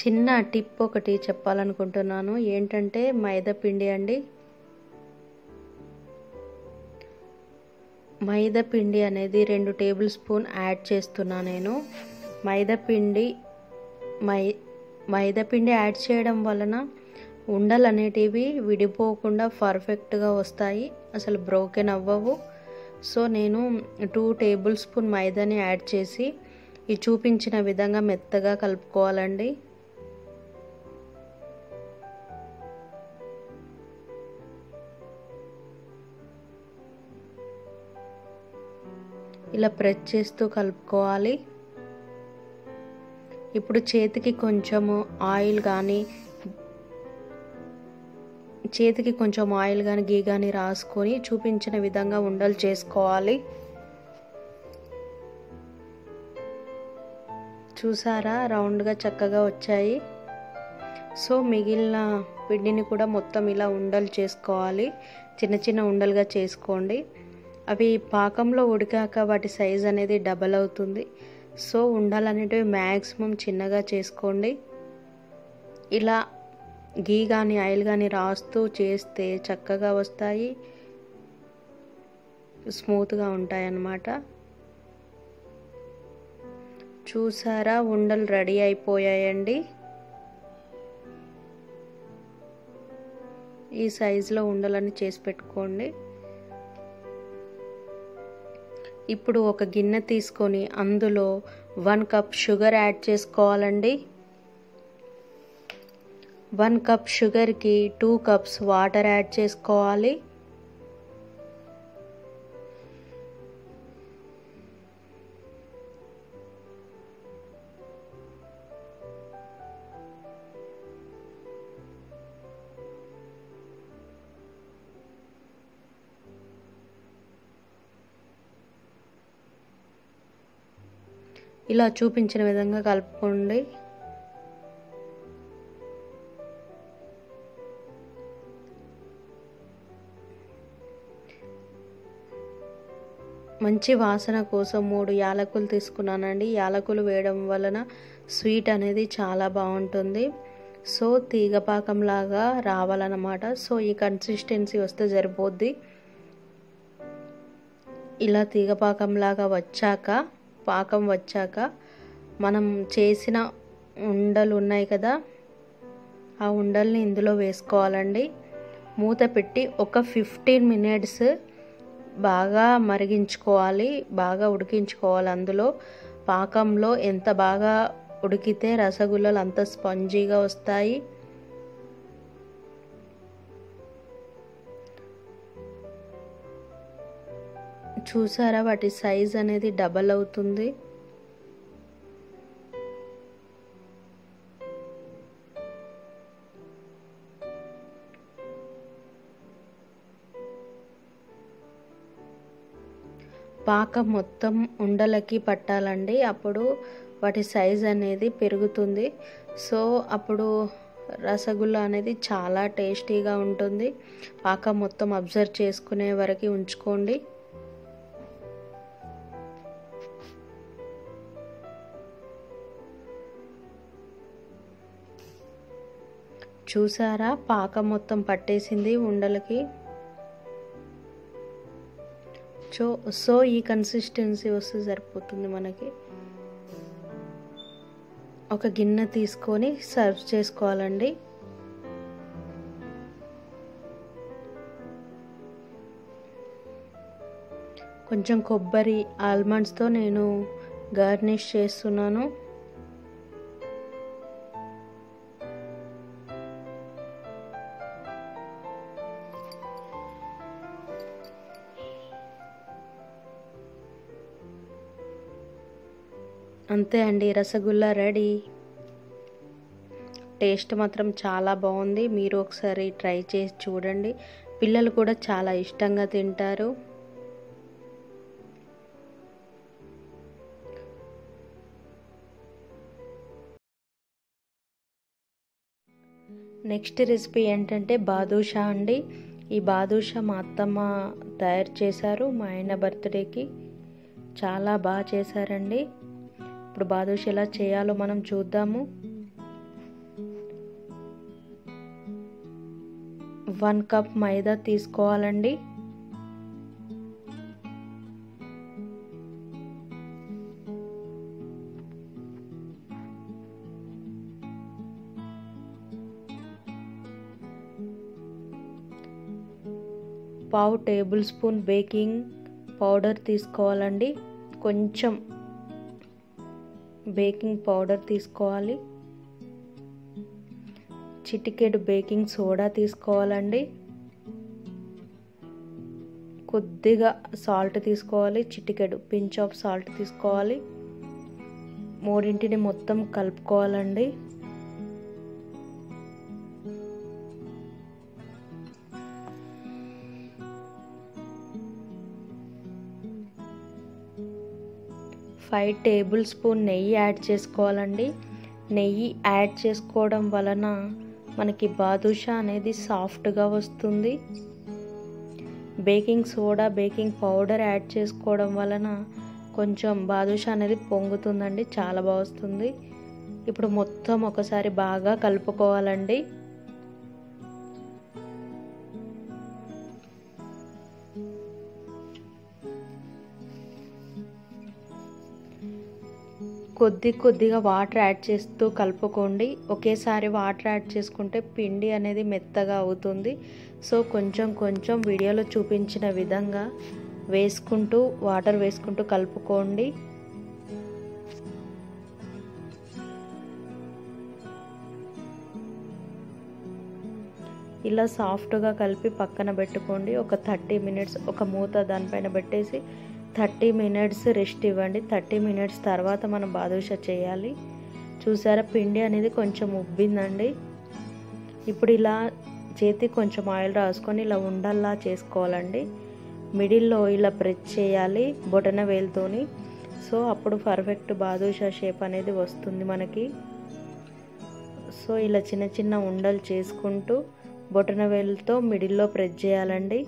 చిన్న టిప్ ఒకటి చెప్పాలనుకుంటున్నాను. ఏంటంటే మైదా పిండి అండి. మైదా పిండి అనేది రెండు టేబుల్ స్పూన్ యాడ్ చేస్తున్నా నేను. మైదా పిండి మై మైదా పిండి యాడ్ చేయడం వలన ఉండలు అనేటివి విడిపోకుండా పర్ఫెక్ట్గా వస్తాయి. అసలు బ్రోకెన్ అవ్వవు. సో నేను టూ టేబుల్ స్పూన్ మైదాని యాడ్ చేసి ఈ చూపించిన విధంగా మెత్తగా కలుపుకోవాలండి. ఇలా ప్రెస్ చేస్తూ కలుపుకోవాలి. ఇప్పుడు చేతికి కొంచెము ఆయిల్ కానీ చేతికి కొంచెం ఆయిల్ కానీ గీ కానీ రాసుకొని చూపించిన విధంగా ఉండలు చేసుకోవాలి. చూసారా? రౌండ్గా చక్కగా వచ్చాయి. సో మిగిలిన పిండిని కూడా మొత్తం ఇలా ఉండలు చేసుకోవాలి. చిన్న చిన్న ఉండలుగా చేసుకోండి. అవి పాకంలో ఉడికాక వాటి సైజ్ అనేది డబల్ అవుతుంది. సో ఉండాలనేటివి మ్యాక్సిమం చిన్నగా చేసుకోండి. ఇలా గీ కానీ ఆయిల్ కానీ రాస్తూ చేస్తే చక్కగా వస్తాయి. స్మూత్గా ఉంటాయి అన్నమాట చూసారా? ఉండలు రెడీ అయిపోయాయండి. ఈ సైజులో ఉండలని చేసి పెట్టుకోండి. ఇప్పుడు ఒక గిన్నె తీసుకొని అందులో వన్ కప్ షుగర్ యాడ్ చేసుకోవాలండి. వన్ కప్ షుగర్కి టూ కప్స్ వాటర్ యాడ్ చేసుకోవాలి. ఇలా చూపించిన విధంగా కలుపుకోండి. మంచి వాసన కోసం మూడు యాలకులు తీసుకున్నానండి. యాలకులు వేయడం వలన స్వీట్ అనేది చాలా బాగుంటుంది. సో తీగపాకంలాగా రావాలన్నమాట. సో ఈ కన్సిస్టెన్సీ వస్తే సరిపోద్ది. ఇలా తీగపాకంలాగా వచ్చాక పాకం వచ్చాక మనం చేసిన ఉండలు ఉన్నాయి కదా ఆ ఉండల్ని ఇందులో వేసుకోవాలండి. మూత పెట్టి ఒక ఫిఫ్టీన్ మినిట్స్ బాగా మరిగించుకోవాలి బాగా ఉడికించుకోవాలి. అందులో పాకంలో ఎంత బాగా ఉడికితే రసగుల్లలు అంత స్పంజీగా వస్తాయి. చూసారా? వాటి సైజ్ అనేది డబల్ అవుతుంది. పాకం మొత్తం ఉండలకి పట్టాలండి. అప్పుడు వాటి సైజ్ అనేది పెరుగుతుంది. సో అప్పుడు రసగుల్లా అనేది చాలా టేస్టీగా ఉంటుంది. పాకం మొత్తం అబ్జర్వ్ చేసుకునే వరకు ఉంచుకోండి. చూసారా? పాక మొత్తం పట్టేసింది ఉండలకి. సో సో ఈ కన్సిస్టెన్సీ వస్తే సరిపోతుంది మనకి. ఒక గిన్నె తీసుకొని సర్వ్ చేసుకోవాలండి. కొంచెం కొబ్బరి ఆల్మండ్స్తో నేను గార్నిష్ చేస్తున్నాను. అంతే అండి రసగుల్లా రెడీ. టేస్ట్ మాత్రం చాలా బాగుంది. మీరు ఒకసారి ట్రై చేసి చూడండి. పిల్లలు కూడా చాలా ఇష్టంగా తింటారు. నెక్స్ట్ రెసిపీ ఏంటంటే బాదుషా అండి. ఈ బాదుషా మా అత్తమ్మ తయారు చేశారు మా ఆయన బర్త్డేకి. చాలా బాగా చేశారండి. ఇప్పుడు బాదుషా ఎలా చేయాలో మనం చూద్దాము. వన్ కప్ మైదా తీసుకోవాలండి. పావు టేబుల్ స్పూన్ బేకింగ్ పౌడర్ తీసుకోవాలండి. కొంచెం బేకింగ్ పౌడర్ తీసుకోవాలి. చిటికెడు బేకింగ్ సోడా తీసుకోవాలండి. కొద్దిగా సాల్ట్ తీసుకోవాలి. చిటికెడు పించ్ ఆఫ్ సాల్ట్ తీసుకోవాలి. మూడింటిని మొత్తం కలుపుకోవాలండి. ఫైవ్ టేబుల్ స్పూన్ నెయ్యి యాడ్ చేసుకోవాలండి. నెయ్యి యాడ్ చేసుకోవడం వలన మనకి బాదుషా అనేది సాఫ్ట్గా వస్తుంది. Baking soda baking powder add చేసుకోవడం వలన కొంచెం బాదుషా అనేది పొంగుతుందండి చాలా బాగా వస్తుంది. ఇప్పుడు మొత్తం ఒకసారి బాగా కలుపుకోవాలండి. కొద్ది కొద్దిగా వాటర్ యాడ్ చేస్తూ కలుపుకోండి. ఒకేసారి వాటర్ యాడ్ చేసుకుంటే పిండి అనేది మెత్తగా అవుతుంది. సో కొంచెం కొంచెం వీడియోలో చూపించిన విధంగా వేసుకుంటూ వాటర్ వేసుకుంటూ కలుపుకోండి. ఇలా సాఫ్ట్గా కలిపి పక్కన పెట్టుకోండి. ఒక థర్టీ మినిట్స్ ఒక మూత దానిపైన పెట్టేసి థర్టీ మినిట్స్ రెస్ట్ ఇవ్వండి. థర్టీ మినిట్స్ తర్వాత మనం బాదుషా చేయాలి. చూసారా పిండి అనేది కొంచెం ఉబ్బిందండి. ఇప్పుడు ఇలా చేతి కొంచెం ఆయిల్ రాసుకొని ఇలా ఉండల్లా చేసుకోవాలండి. మిడిల్లో ఇలా ప్రెస్ చేయాలి బొటన వేలుతోని. సో అప్పుడు పర్ఫెక్ట్ బాదుషా షేప్ అనేది వస్తుంది మనకి. సో ఇలా చిన్న చిన్న ఉండలు చేసుకుంటూ బొటన వేలుతో మిడిల్లో ప్రెస్ చేయాలండి.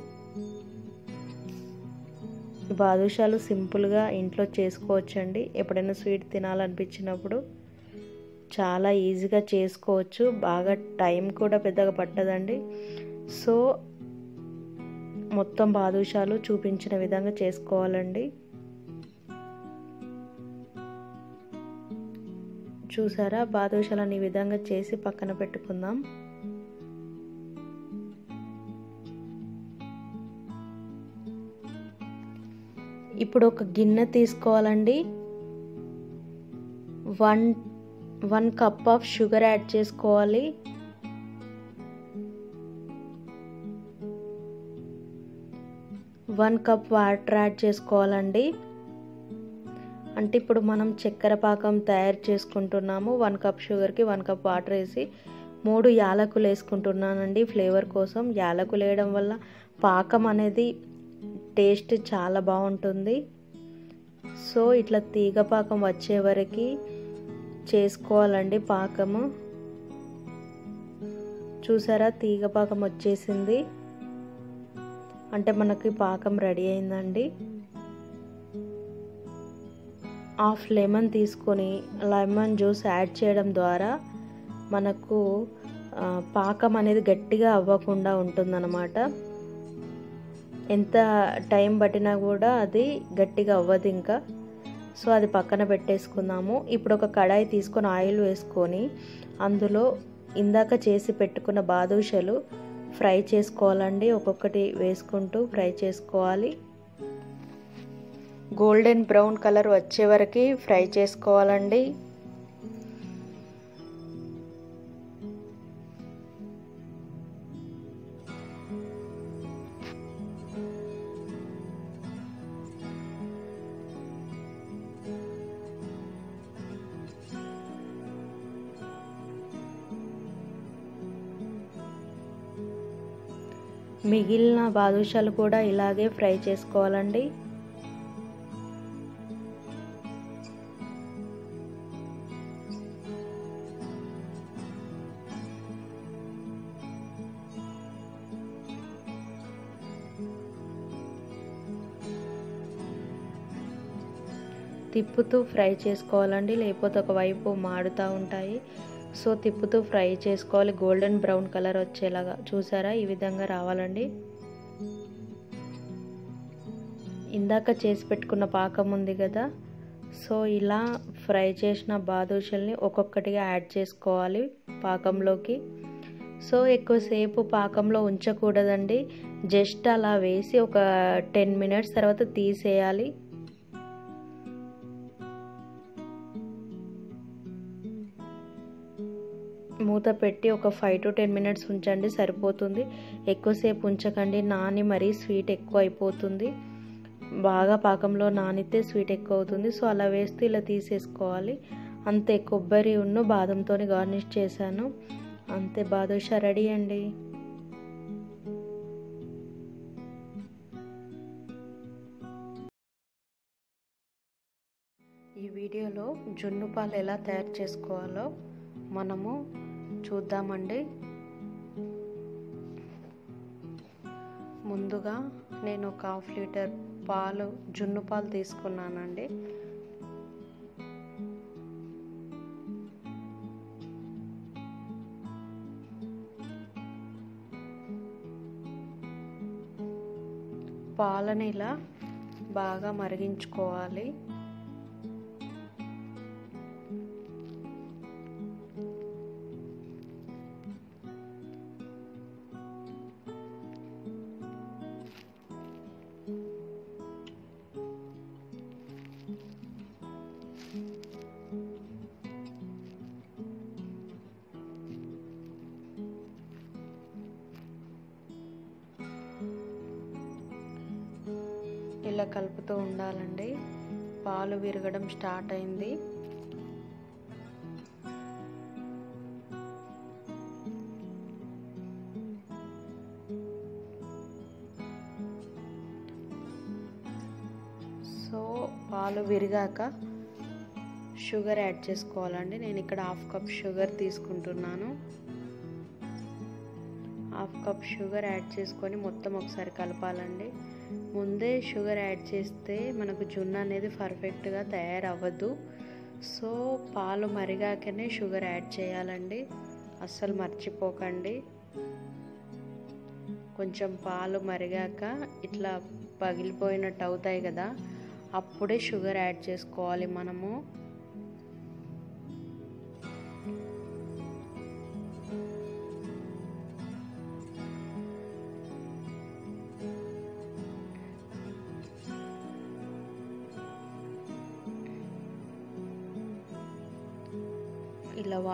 బాదుషాలు సింపుల్గా ఇంట్లో చేసుకోవచ్చండి. ఎప్పుడైనా స్వీట్ తినాలనిపించినప్పుడు చాలా ఈజీగా చేసుకోవచ్చు. బాగా టైం కూడా పెద్దగా పట్టదండి. సో మొత్తం బాదుషాలు చూపించిన విధంగా చేసుకోవాలండి. చూసారా? బాదుషాలను ఈ విధంగా చేసి పక్కన పెట్టుకుందాం. ఇప్పుడు ఒక గిన్నె తీసుకోవాలండి. One one cup of sugar add చేసుకోవాలి. వన్ కప్ వాటర్ యాడ్ చేసుకోవాలండి. అంటే ఇప్పుడు మనం చక్కెర పాకం తయారు చేసుకుంటున్నాము. వన్ కప్ షుగర్కి వన్ కప్ వాటర్ వేసి మూడు యాలకులు వేసుకుంటున్నానండి. ఫ్లేవర్ కోసం యాలకులు వేయడం వల్ల పాకం అనేది టేస్ట్ చాలా బాగుంటుంది. సో ఇట్లా తీగ పాకం వచ్చే వరకు చేసుకోవాలండి పాకము. చూసారా తీగ పాకం వచ్చేసింది. అంటే మనకి పాకం రెడీ అయిందండి. హాఫ్ లెమన్ తీసుకొని లెమన్ జ్యూస్ యాడ్ చేయడం ద్వారా మనకు పాకం అనేది గట్టిగా అవ్వకుండా ఉంటుందన్నమాట. ఎంత టైం పట్టినా కూడా అది గట్టిగా అవ్వదు ఇంకా. సో అది పక్కన పెట్టేసుకుందాము. ఇప్పుడు ఒక కడాయి తీసుకొని ఆయిల్ వేసుకొని అందులో ఇందాక చేసి పెట్టుకున్న బాదుషలు ఫ్రై చేసుకోవాలండి. ఒక్కొక్కటి వేసుకుంటూ ఫ్రై చేసుకోవాలి. గోల్డెన్ బ్రౌన్ కలర్ వచ్చే వరకు ఫ్రై చేసుకోవాలండి. మిగిలిన బాదుషాలు కూడా ఇలాగే ఫ్రై చేసుకోవాలండి. తిప్పుతూ ఫ్రై చేసుకోవాలండి. లేకపోతే ఒకవైపు మాడుతూ ఉంటాయి. సో తిప్పుతూ ఫ్రై చేసుకోవాలి. గోల్డెన్ బ్రౌన్ కలర్ వచ్చేలాగా. చూసారా? ఈ విధంగా రావాలండి. ఇందాక చేసి పెట్టుకున్న పాకం ఉంది కదా. సో ఇలా ఫ్రై చేసిన బాదుషల్ని ఒక్కొక్కటిగా యాడ్ చేసుకోవాలి పాకంలోకి. సో ఎక్కువసేపు పాకంలో ఉంచకూడదండి. జస్ట్ అలా వేసి ఒక టెన్ మినిట్స్ తర్వాత తీసేయాలి. మూత పెట్టి ఒక ఫైవ్ టు టెన్ మినిట్స్ ఉంచండి సరిపోతుంది. ఎక్కువసేపు ఉంచకండి నాని మరీ స్వీట్ ఎక్కువ అయిపోతుంది బాగా పాకంలో నానితే స్వీట్ ఎక్కువ అవుతుంది సో అలా వేస్తే ఇలా తీసేసుకోవాలి. అంతే కొబ్బరి ఉన్ను బాదంతో గార్నిష్ చేశాను. అంతే బాదుషా రెడీ అండి. ఈ వీడియోలో జున్ను పాలు ఎలా తయారు చేసుకోవాలో మనము చూద్దామండి. ముందుగా నేను ఒక హాఫ్ లీటర్ పాలు జున్ను పాలు తీసుకున్నానండి. పాలని ఇలా బాగా మరిగించుకోవాలి. విరగడం స్టార్ట్ అయింది. సో పాలు విరిగాక షుగర్ యాడ్ చేసుకోవాలండి. నేను ఇక్కడ హాఫ్ కప్ షుగర్ తీసుకుంటున్నాను. హాఫ్ కప్ షుగర్ యాడ్ చేసుకొని మొత్తం ఒకసారి కలపాలండి. ముందే షుగర్ యాడ్ చేస్తే మనకు జున్ను అనేది పర్ఫెక్ట్గా తయారవ్వదు. సో పాలు మరిగాకనే షుగర్ యాడ్ చేయాలండి. అస్సలు మర్చిపోకండి. కొంచెం పాలు మరిగాక ఇట్లా పగిలిపోయినట్టు అవుతాయి కదా అప్పుడే షుగర్ యాడ్ చేసుకోవాలి మనము.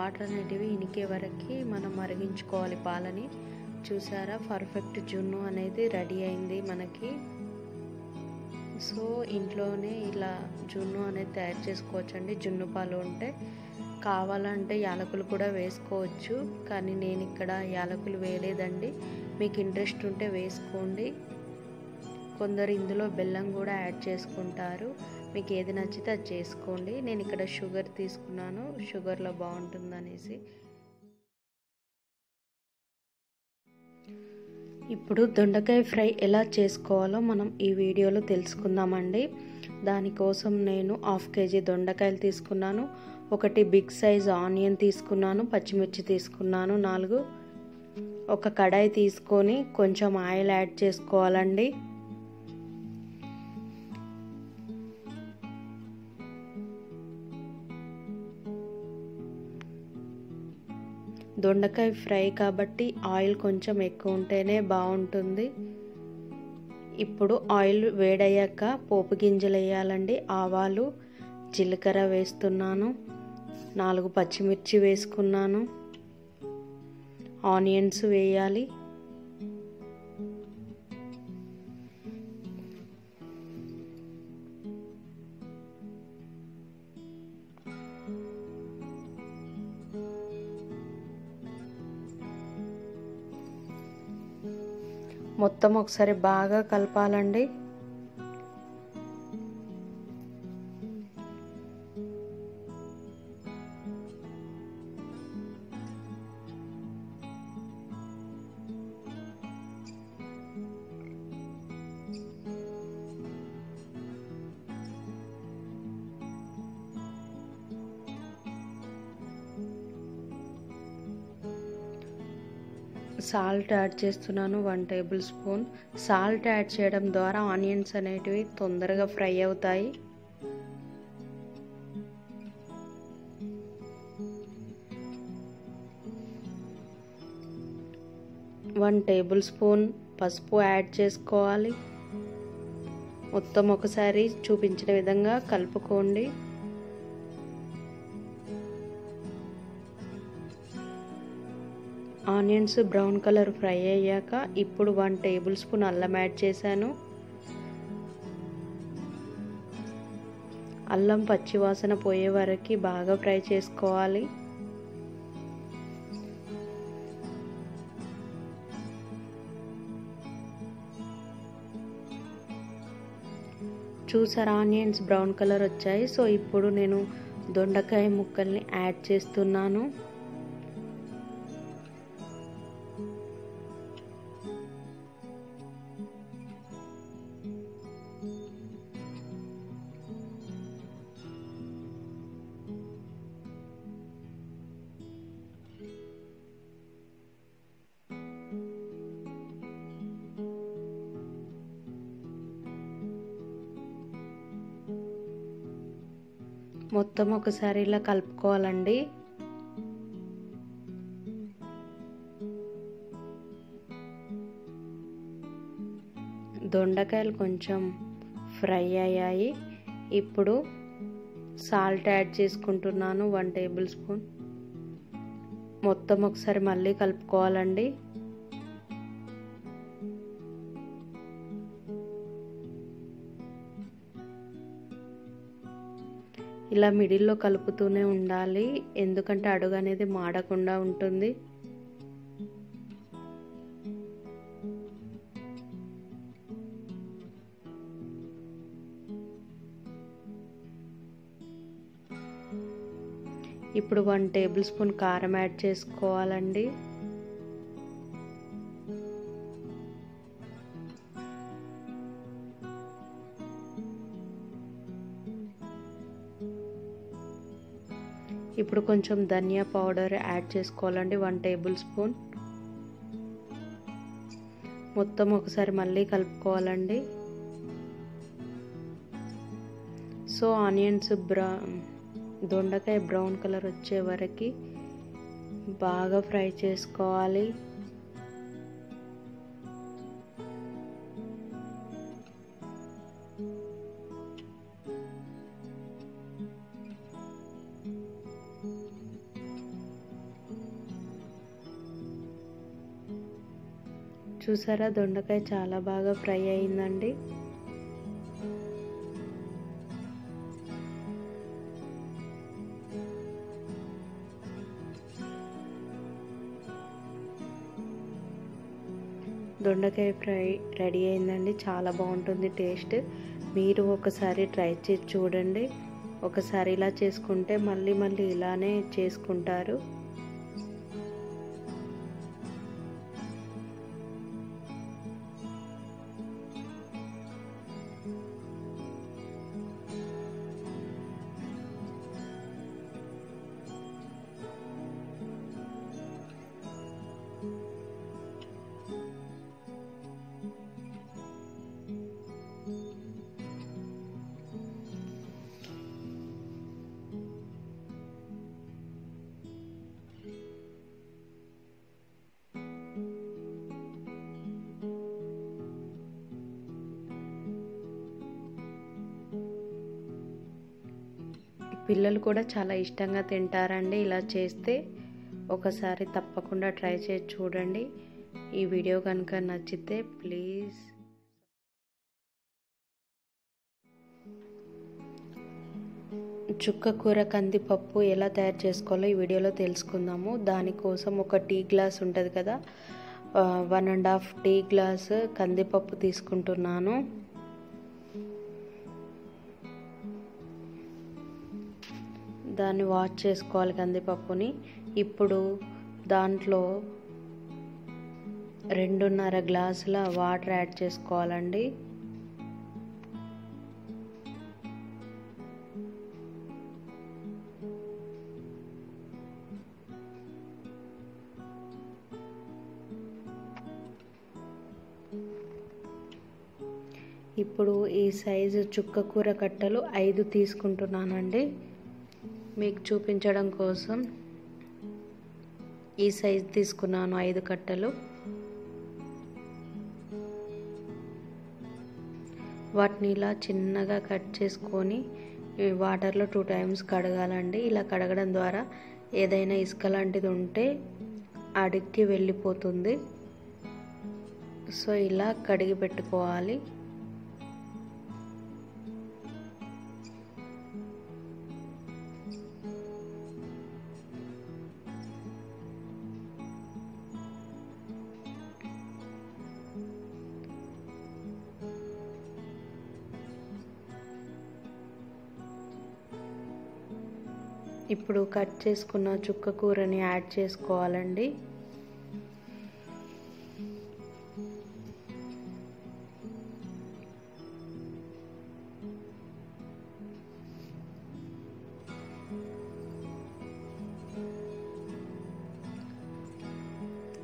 వాటర్ అనేటివి ఇనికే వరకు మనం మరిగించుకోవాలి పాలని. చూసారా? పర్ఫెక్ట్ జున్ను అనేది రెడీ అయింది మనకి. సో ఇంట్లోనే ఇలా జున్ను అనేది తయారు చేసుకోవచ్చు అండి జున్ను పాలు ఉంటే కావాలంటే యాలకులు కూడా వేసుకోవచ్చు. కానీ నేను ఇక్కడ యాలకులు వేయలేదండి. మీకు ఇంట్రెస్ట్ ఉంటే వేసుకోండి. కొందరు ఇందులో బెల్లం కూడా యాడ్ చేసుకుంటారు. మీకు ఏది నచ్చితే అది చేసుకోండి. నేను ఇక్కడ షుగర్ తీసుకున్నాను. షుగర్లో బాగుంటుందనేసి. ఇప్పుడు దొండకాయ ఫ్రై ఎలా చేసుకోవాలో మనం ఈ వీడియోలో తెలుసుకుందామండి. దానికోసం నేను హాఫ్ కేజీ దొండకాయలు తీసుకున్నాను. ఒకటి బిగ్ సైజ్ ఆనియన్ తీసుకున్నాను. పచ్చిమిర్చి తీసుకున్నాను. నాలుగు. ఒక కడాయి తీసుకొని కొంచెం ఆయిల్ యాడ్ చేసుకోవాలండి. దొండకాయ ఫ్రై కాబట్టి ఆయిల్ కొంచెం ఎక్కువ ఉంటేనే బాగుంటుంది. ఇప్పుడు ఆయిల్ వేడయ్యాక పోపు గింజలు వేయాలండి. ఆవాలు జీలకర్ర వేస్తున్నాను. నాలుగు పచ్చిమిర్చి వేసుకున్నాను. ఆనియన్స్ వేయాలి. మొత్తం ఒకసారి బాగా కలపాలండి. సాల్ట్ యాడ్ చేస్తున్నాను one tablespoon. Salt add చేయడం ద్వారా ఆనియన్స్ అనేటివి తొందరగా ఫ్రై అవుతాయి. వన్ టేబుల్ స్పూన్ పసుపు యాడ్ చేసుకోవాలి. మొత్తం ఒకసారి చూపించిన విధంగా కలుపుకోండి. ఆనియన్స్ బ్రౌన్ కలర్ ఫ్రై అయ్యాక ఇప్పుడు వన్ టేబుల్ స్పూన్ అల్లం యాడ్ చేశాను. అల్లం పచ్చివాసన పోయే వరకు బాగా ఫ్రై చేసుకోవాలి. చూసారా ఆనియన్స్ బ్రౌన్ కలర్ వచ్చాయి. సో ఇప్పుడు నేను దొండకాయ ముక్కల్ని యాడ్ చేస్తున్నాను. మొత్తం ఒకసారి ఇలా కలుపుకోవాలండి. దొండకాయలు కొంచెం ఫ్రై అయ్యాయి. ఇప్పుడు సాల్ట్ యాడ్ చేసుకుంటున్నాను వన్ టేబుల్ స్పూన్. మొత్తం ఒకసారి మళ్ళీ కలుపుకోవాలండి. ఇలా మిడిల్లో కలుపుతూనే ఉండాలి. ఎందుకంటే అడుగు అనేది మాడకుండా ఉంటుంది. ఇప్పుడు వన్ టేబుల్ స్పూన్ కారం యాడ్ చేసుకోవాలండి. ఇప్పుడు కొంచెం ధనియా పౌడర్ యాడ్ చేసుకోవాలండి వన్ టేబుల్ స్పూన్. మొత్తం ఒకసారి మళ్ళీ కలుపుకోవాలండి. సో ఆనియన్స్ బ్రౌ దొండకాయ బ్రౌన్ కలర్ వచ్చే వరకు బాగా ఫ్రై చేసుకోవాలి. చూసారా? దొండకాయ చాలా బాగా ఫ్రై అయిందండి. దొండకాయ ఫ్రై రెడీ అయిందండి. చాలా బాగుంటుంది టేస్ట్. మీరు ఒకసారి ట్రై చేసి చూడండి. ఒకసారి ఇలా చేసుకుంటే మళ్ళీ మళ్ళీ ఇలానే చేసుకుంటారు. కూడా చాలా ఇష్టంగా తింటారండి. ఇలా చేస్తే ఒకసారి తప్పకుండా ట్రై చేసి చూడండి. ఈ వీడియో కనుక నచ్చితే ప్లీజ్. చుక్క కూర కందిపప్పు ఎలా తయారు చేసుకోవాలో ఈ వీడియోలో తెలుసుకుందాము. దానికోసం ఒక టీ గ్లాస్ ఉంటుంది కదా. One and half tea glass కందిపప్పు తీసుకుంటున్నాను. దాన్ని వాష్ చేసుకోవాలి కందిపప్పుని. ఇప్పుడు దాంట్లో రెండున్నర గ్లాసుల వాటర్ యాడ్ చేసుకోవాలండి. ఇప్పుడు ఈ సైజు చుక్క కూర కట్టలు ఐదు తీసుకుంటున్నానండి. మీకు చూపించడం కోసం ఈ సైజ్ తీసుకున్నాను ఐదు కట్టలు. వాటిని ఇలా చిన్నగా కట్ చేసుకొని వాటర్లో టూ టైమ్స్ కడగాలండి. ఇలా కడగడం ద్వారా ఏదైనా ఇసుక లాంటిది ఉంటే అడిగి వెళ్ళిపోతుంది. సో ఇలా కడిగి పెట్టుకోవాలి. ఇప్పుడు కట్ చేసుకున్న చుక్క కూరని యాడ్ చేసుకోవాలండి.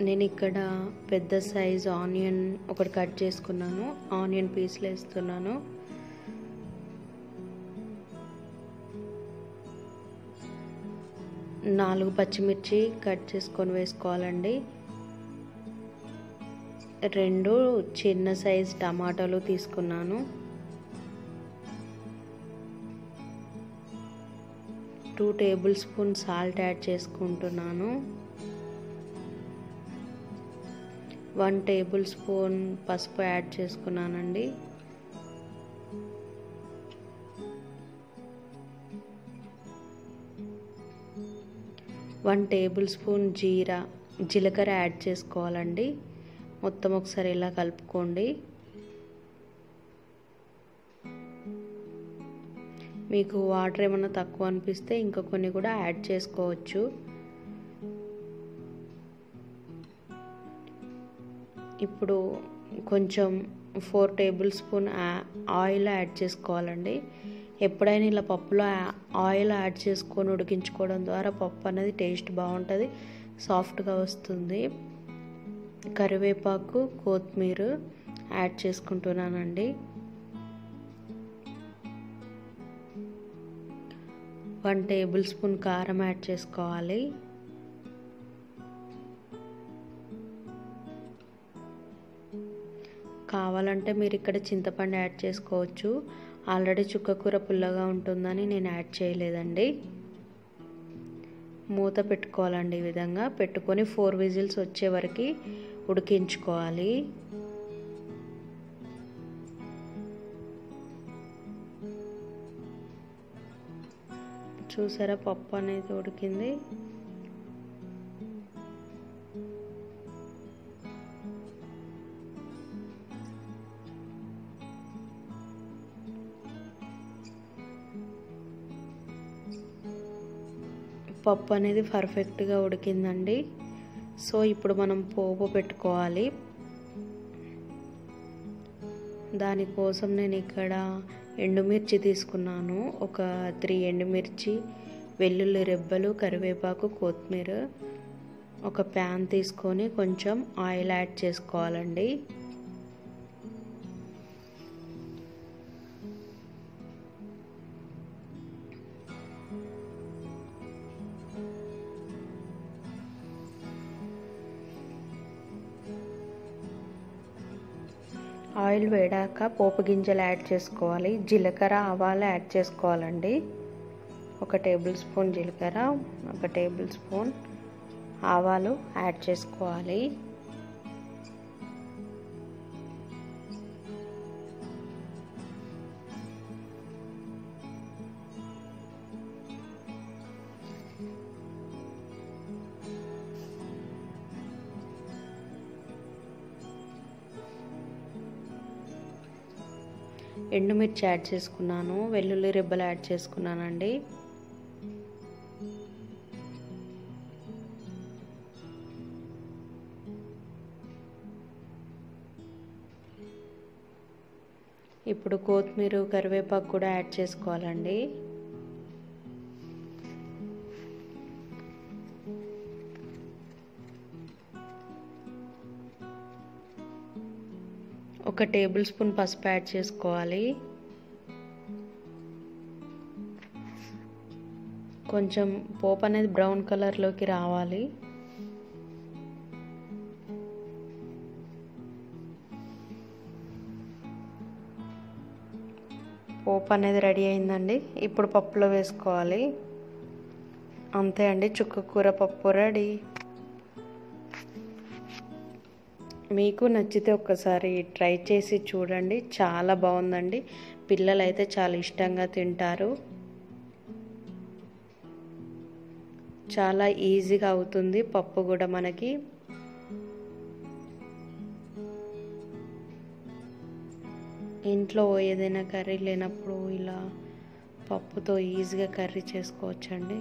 నేను ఇక్కడ పెద్ద సైజ్ ఆనియన్ ఒకటి కట్ చేసుకున్నాను. ఆనియన్ పీస్లు వేస్తున్నాను. నాలుగు పచ్చిమిర్చి కట్ చేసుకొని వేసుకోవాలండి. రెండు చిన్న సైజ్ టమాటాలు తీసుకున్నాను. Two tablespoon salt add చేసుకుంటున్నాను. వన్ టేబుల్ స్పూన్ పసుపు యాడ్ చేసుకున్నానండి. వన్ టేబుల్ స్పూన్ జీరా జీలకర్ర యాడ్ చేసుకోవాలండి. మొత్తం ఒకసారి ఇలా కలుపుకోండి. మీకు వాటర్ ఏమైనా తక్కువ అనిపిస్తే ఇంకా కొన్ని కూడా యాడ్ చేసుకోవచ్చు. ఇప్పుడు కొంచెం four tablespoon oil add చేసుకోవాలండి. ఎప్పుడైనా ఇలా పప్పులో ఆయిల్ యాడ్ చేసుకొని ఉడికించుకోవడం ద్వారా పప్పు అనేది టేస్ట్ బాగుంటుంది సాఫ్ట్గా వస్తుంది. కరివేపాకు కొత్తిమీర యాడ్ చేసుకుంటున్నానండి. వన్ టేబుల్ స్పూన్ కారం యాడ్ చేసుకోవాలి. కావాలంటే మీరు ఇక్కడ చింతపండు యాడ్ చేసుకోవచ్చు. ఆల్రెడీ చుక్కకూర పుల్లగా ఉంటుందని నేను యాడ్ చేయలేదండి. మూత పెట్టుకోవాలండి ఈ విధంగా. పెట్టుకొని ఫోర్ విజిల్స్ వచ్చే వరకు ఉడికించుకోవాలి. చూసారా పప్పు అనేది ఉడికింది. పప్పు అనేది పర్ఫెక్ట్గా ఉడికిందండి. సో ఇప్పుడు మనం పోపు పెట్టుకోవాలి. దానికోసం నేను ఇక్కడ ఎండుమిర్చి తీసుకున్నాను. ఒక త్రీ ఎండుమిర్చి వెల్లుల్లి రెబ్బలు కరివేపాకు కొత్తిమీర ఒక ప్యాన్ తీసుకొని కొంచెం ఆయిల్ యాడ్ చేసుకోవాలండి. ఆయిల్ వేడాక పోపు గింజలు యాడ్ చేసుకోవాలి. జీలకర్ర ఆవాలు యాడ్ చేసుకోవాలండి. ఒక టేబుల్ స్పూన్ జీలకర్ర ఒక టేబుల్ స్పూన్ ఆవాలు యాడ్ చేసుకోవాలి. ఎండుమిర్చి యాడ్ చేసుకున్నాను వెల్లుల్లి రెబ్బలు యాడ్ చేసుకున్నానండి. ఇప్పుడు కొత్తిమీర కరివేపాకు కూడా యాడ్ చేసుకోవాలండి. ఒక టేబుల్ స్పూన్ పసుపు యాడ్ చేసుకోవాలి. కొంచెం పోపు అనేది బ్రౌన్ కలర్లోకి రావాలి. పోపు అనేది రెడీ అయిందండి. ఇప్పుడు పప్పులో వేసుకోవాలి. అంతే అండి చుక్క కూర పప్పు రెడీ. మీకు నచ్చితే ఒక్కసారి ట్రై చేసి చూడండి. చాలా బాగుందండి. పిల్లలు అయితే చాలా ఇష్టంగా తింటారు. చాలా ఈజీగా అవుతుంది పప్పు కూడా మనకి. ఇంట్లో ఏదైనా కర్రీ లేనప్పుడు ఇలా పప్పుతో ఈజీగా కర్రీ చేసుకోవచ్చండి.